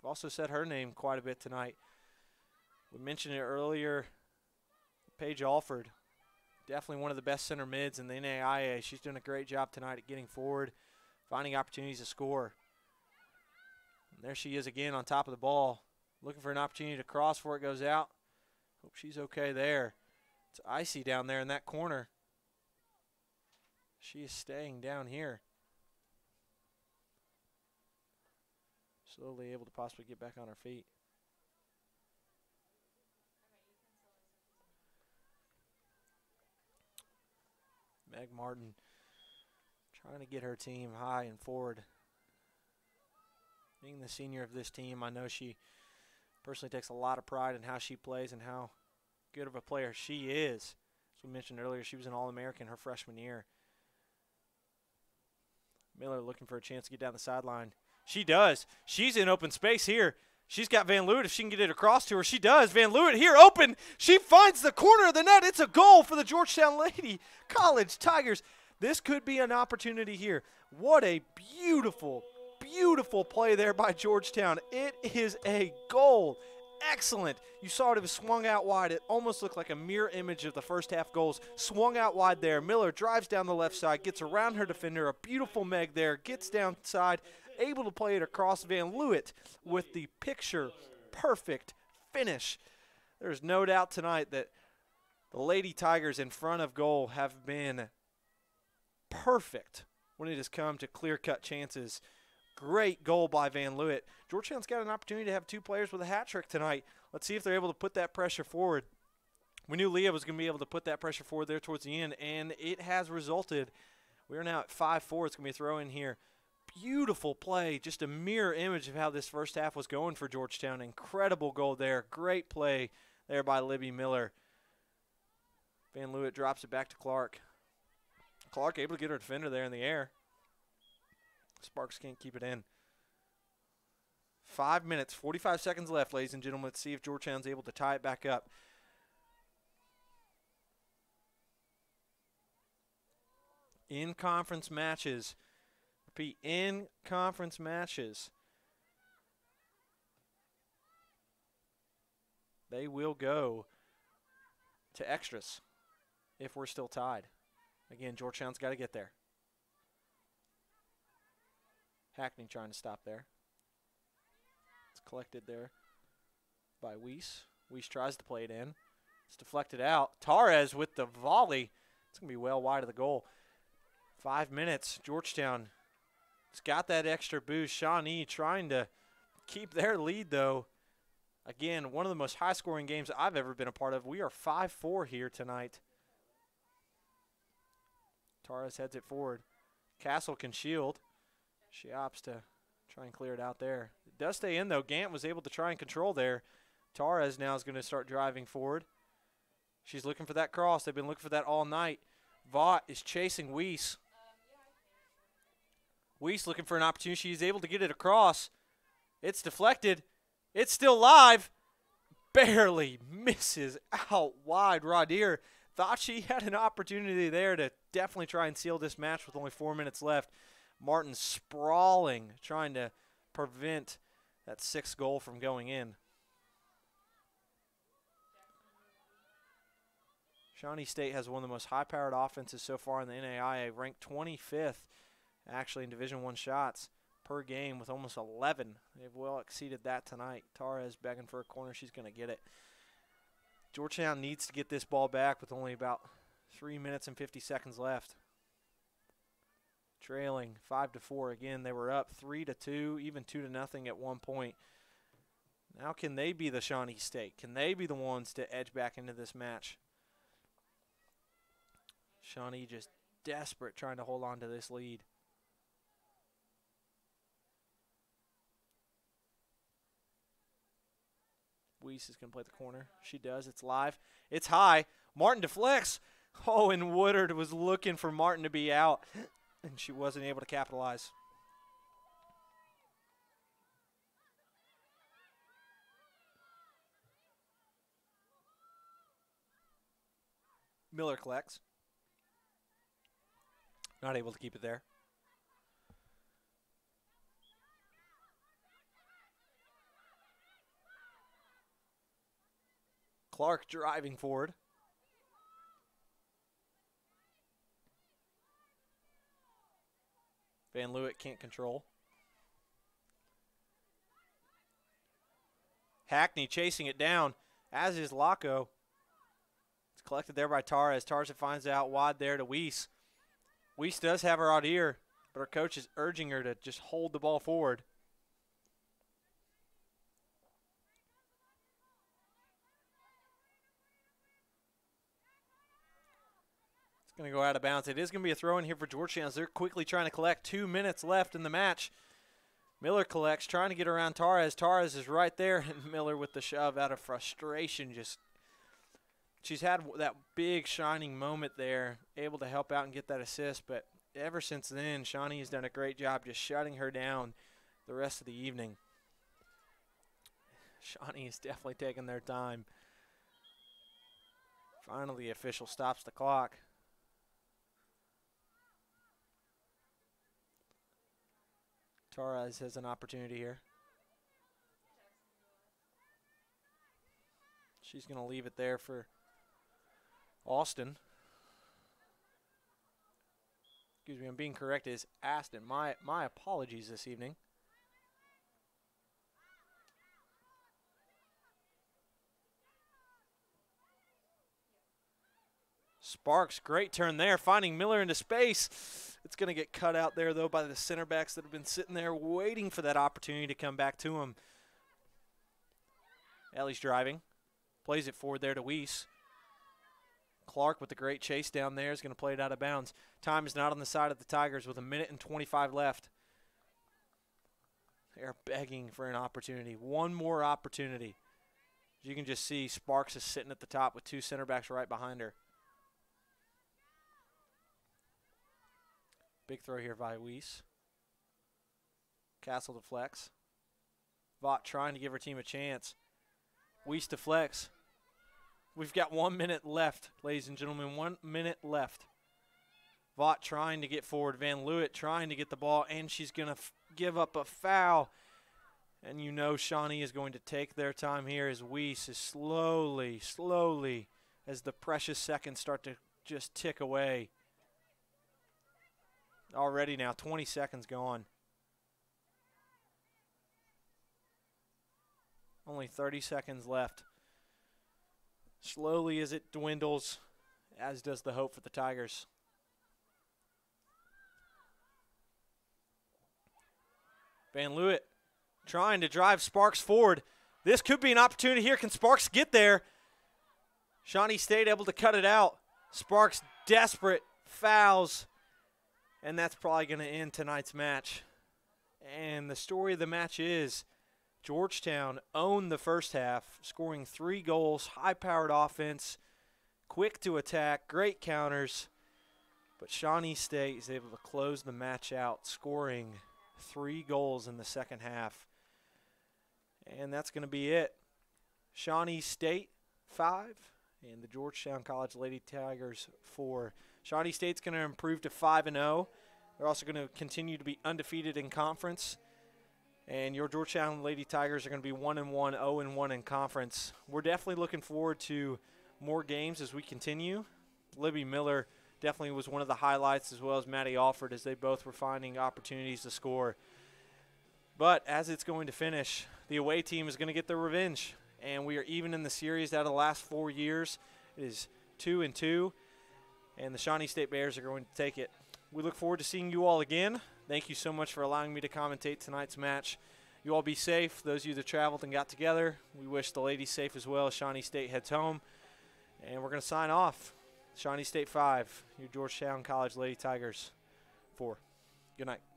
I've also said her name quite a bit tonight. We mentioned it earlier. Paige Alford, definitely one of the best center mids in the NAIA. She's doing a great job tonight at getting forward, finding opportunities to score. And there she is again on top of the ball, looking for an opportunity to cross before it goes out. Hope she's okay there. It's icy down there in that corner. She is staying down here. Slowly able to possibly get back on her feet. Meg Martin trying to get her team high and forward. Being the senior of this team, I know she personally takes a lot of pride in how she plays and how good of a player she is. As we mentioned earlier, she was an All American her freshman year. Miller looking for a chance to get down the sideline. She does. She's in open space here. She's got Van Leeuwen. If she can get it across to her, she does. Van Leeuwen here, open. She finds the corner of the net. It's a goal for the Georgetown Lady College Tigers. This could be an opportunity here. What a beautiful, beautiful play there by Georgetown. It is a goal. Excellent. You saw it, it was swung out wide. It almost looked like a mirror image of the first half goals. Swung out wide there. Miller drives down the left side, gets around her defender. A beautiful Meg there, gets downside, able to play it across Van Leeuwen with the picture perfect finish. There's no doubt tonight that the Lady Tigers in front of goal have been perfect when it has come to clear cut chances. Great goal by Van Leeuwen. Georgetown's got an opportunity to have two players with a hat trick tonight. Let's see if they're able to put that pressure forward. We knew Leah was going to be able to put that pressure forward there towards the end, and it has resulted. We are now at 5 4. It's going to be a throw in here. Beautiful play, just a mirror image of how this first half was going for Georgetown. Incredible goal there. Great play there by Libby Miller. Van Leeuwen drops it back to Clark. Clark able to get her defender there in the air. Sparks can't keep it in. Five minutes, 45 seconds left, ladies and gentlemen. Let's see if Georgetown's able to tie it back up. In conference matches, repeat, in conference matches, they will go to extras if we're still tied. Again, Georgetown's got to get there. Hackney trying to stop there. It's collected there by Weiss. Weiss tries to play it in. It's deflected out. Torres with the volley. It's going to be well wide of the goal. Five minutes. Georgetown has got that extra boost. Shawnee trying to keep their lead, though. Again, one of the most high scoring games I've ever been a part of. We are 5 4 here tonight. Torres heads it forward. Castle can shield. She opts to try and clear it out there. It does stay in, though. Gant was able to try and control there. Torres now is going to start driving forward. She's looking for that cross. They've been looking for that all night. Vaught is chasing Weiss. Weiss looking for an opportunity. She's able to get it across. It's deflected. It's still live. Barely misses out wide. Rodier thought she had an opportunity there to definitely try and seal this match with only four minutes left. Martin sprawling, trying to prevent that sixth goal from going in. Shawnee State has one of the most high-powered offenses so far in the NAIA, ranked 25th actually in Division One shots per game with almost 11. They've well exceeded that tonight. Torres begging for a corner. She's going to get it. Georgetown needs to get this ball back with only about three minutes and 50 seconds left. Trailing five to four again. They were up three to two, even two to nothing at one point. Now, can they be the Shawnee State? Can they be the ones to edge back into this match? Shawnee just desperate trying to hold on to this lead. Weiss is going to play the corner. She does. It's live. It's high. Martin deflects. Oh, and Woodard was looking for Martin to be out, and she wasn't able to capitalize. Miller collects. Not able to keep it there. Clark driving forward. Van Leeuwen can't control. Hackney chasing it down, as is Locko. It's collected there by Tara as Tarza finds it out wide there to Weiss. Weiss does have her out here, but her coach is urging her to just hold the ball forward. Going to go out of bounds. It is going to be a throw in here for Georgetown as they're quickly trying to collect two minutes left in the match. Miller collects, trying to get around Torres. Torres is right there, and Miller with the shove out of frustration. Just she's had that big shining moment there, able to help out and get that assist. But ever since then, Shawnee has done a great job just shutting her down the rest of the evening. Shawnee is definitely taking their time. Finally, the official stops the clock. Torres has an opportunity here. She's going to leave it there for Austin. Excuse me, I'm being corrected. Is Aston. My my apologies this evening. Sparks, great turn there, finding Miller into space. It's going to get cut out there, though, by the center backs that have been sitting there waiting for that opportunity to come back to him. Ellie's driving, plays it forward there to Weiss. Clark with the great chase down there is going to play it out of bounds. Time is not on the side of the Tigers with a minute and 25 left. They're begging for an opportunity. One more opportunity. As you can just see, Sparks is sitting at the top with two center backs right behind her. Big throw here by Weiss. Castle to flex. Vaught trying to give her team a chance. Weiss to flex. We've got one minute left, ladies and gentlemen. One minute left. Vaught trying to get forward. Van Leeuwen trying to get the ball, and she's going to give up a foul. And you know Shawnee is going to take their time here as Weiss is slowly, slowly, as the precious seconds start to just tick away. Already now, 20 seconds gone. Only 30 seconds left. Slowly as it dwindles, as does the hope for the Tigers. Van Leeuwen trying to drive Sparks forward. This could be an opportunity here. Can Sparks get there? Shawnee State able to cut it out. Sparks desperate, fouls, and that's probably going to end tonight's match. And the story of the match is Georgetown owned the first half, scoring three goals, high powered offense, quick to attack, great counters. But Shawnee State is able to close the match out, scoring three goals in the second half. And that's going to be it. Shawnee State, five, and the Georgetown College Lady Tigers, four. Shawnee State's going to improve to 5 and 0. They're also going to continue to be undefeated in conference. And your Georgetown Lady Tigers are going to be 1 and 1, 0 and 1 in conference. We're definitely looking forward to more games as we continue. Libby Miller definitely was one of the highlights, as well as Maddie Alford, as they both were finding opportunities to score. But as it's going to finish, the away team is going to get their revenge. And we are even in the series out of the last four years. It is 2 and 2 and the Shawnee State Bears are going to take it. We look forward to seeing you all again. Thank you so much for allowing me to commentate tonight's match. You all be safe. Those of you that traveled and got together, we wish the ladies safe as well. Shawnee State heads home. And we're going to sign off. Shawnee State 5, your Georgetown College Lady Tigers 4. Good night.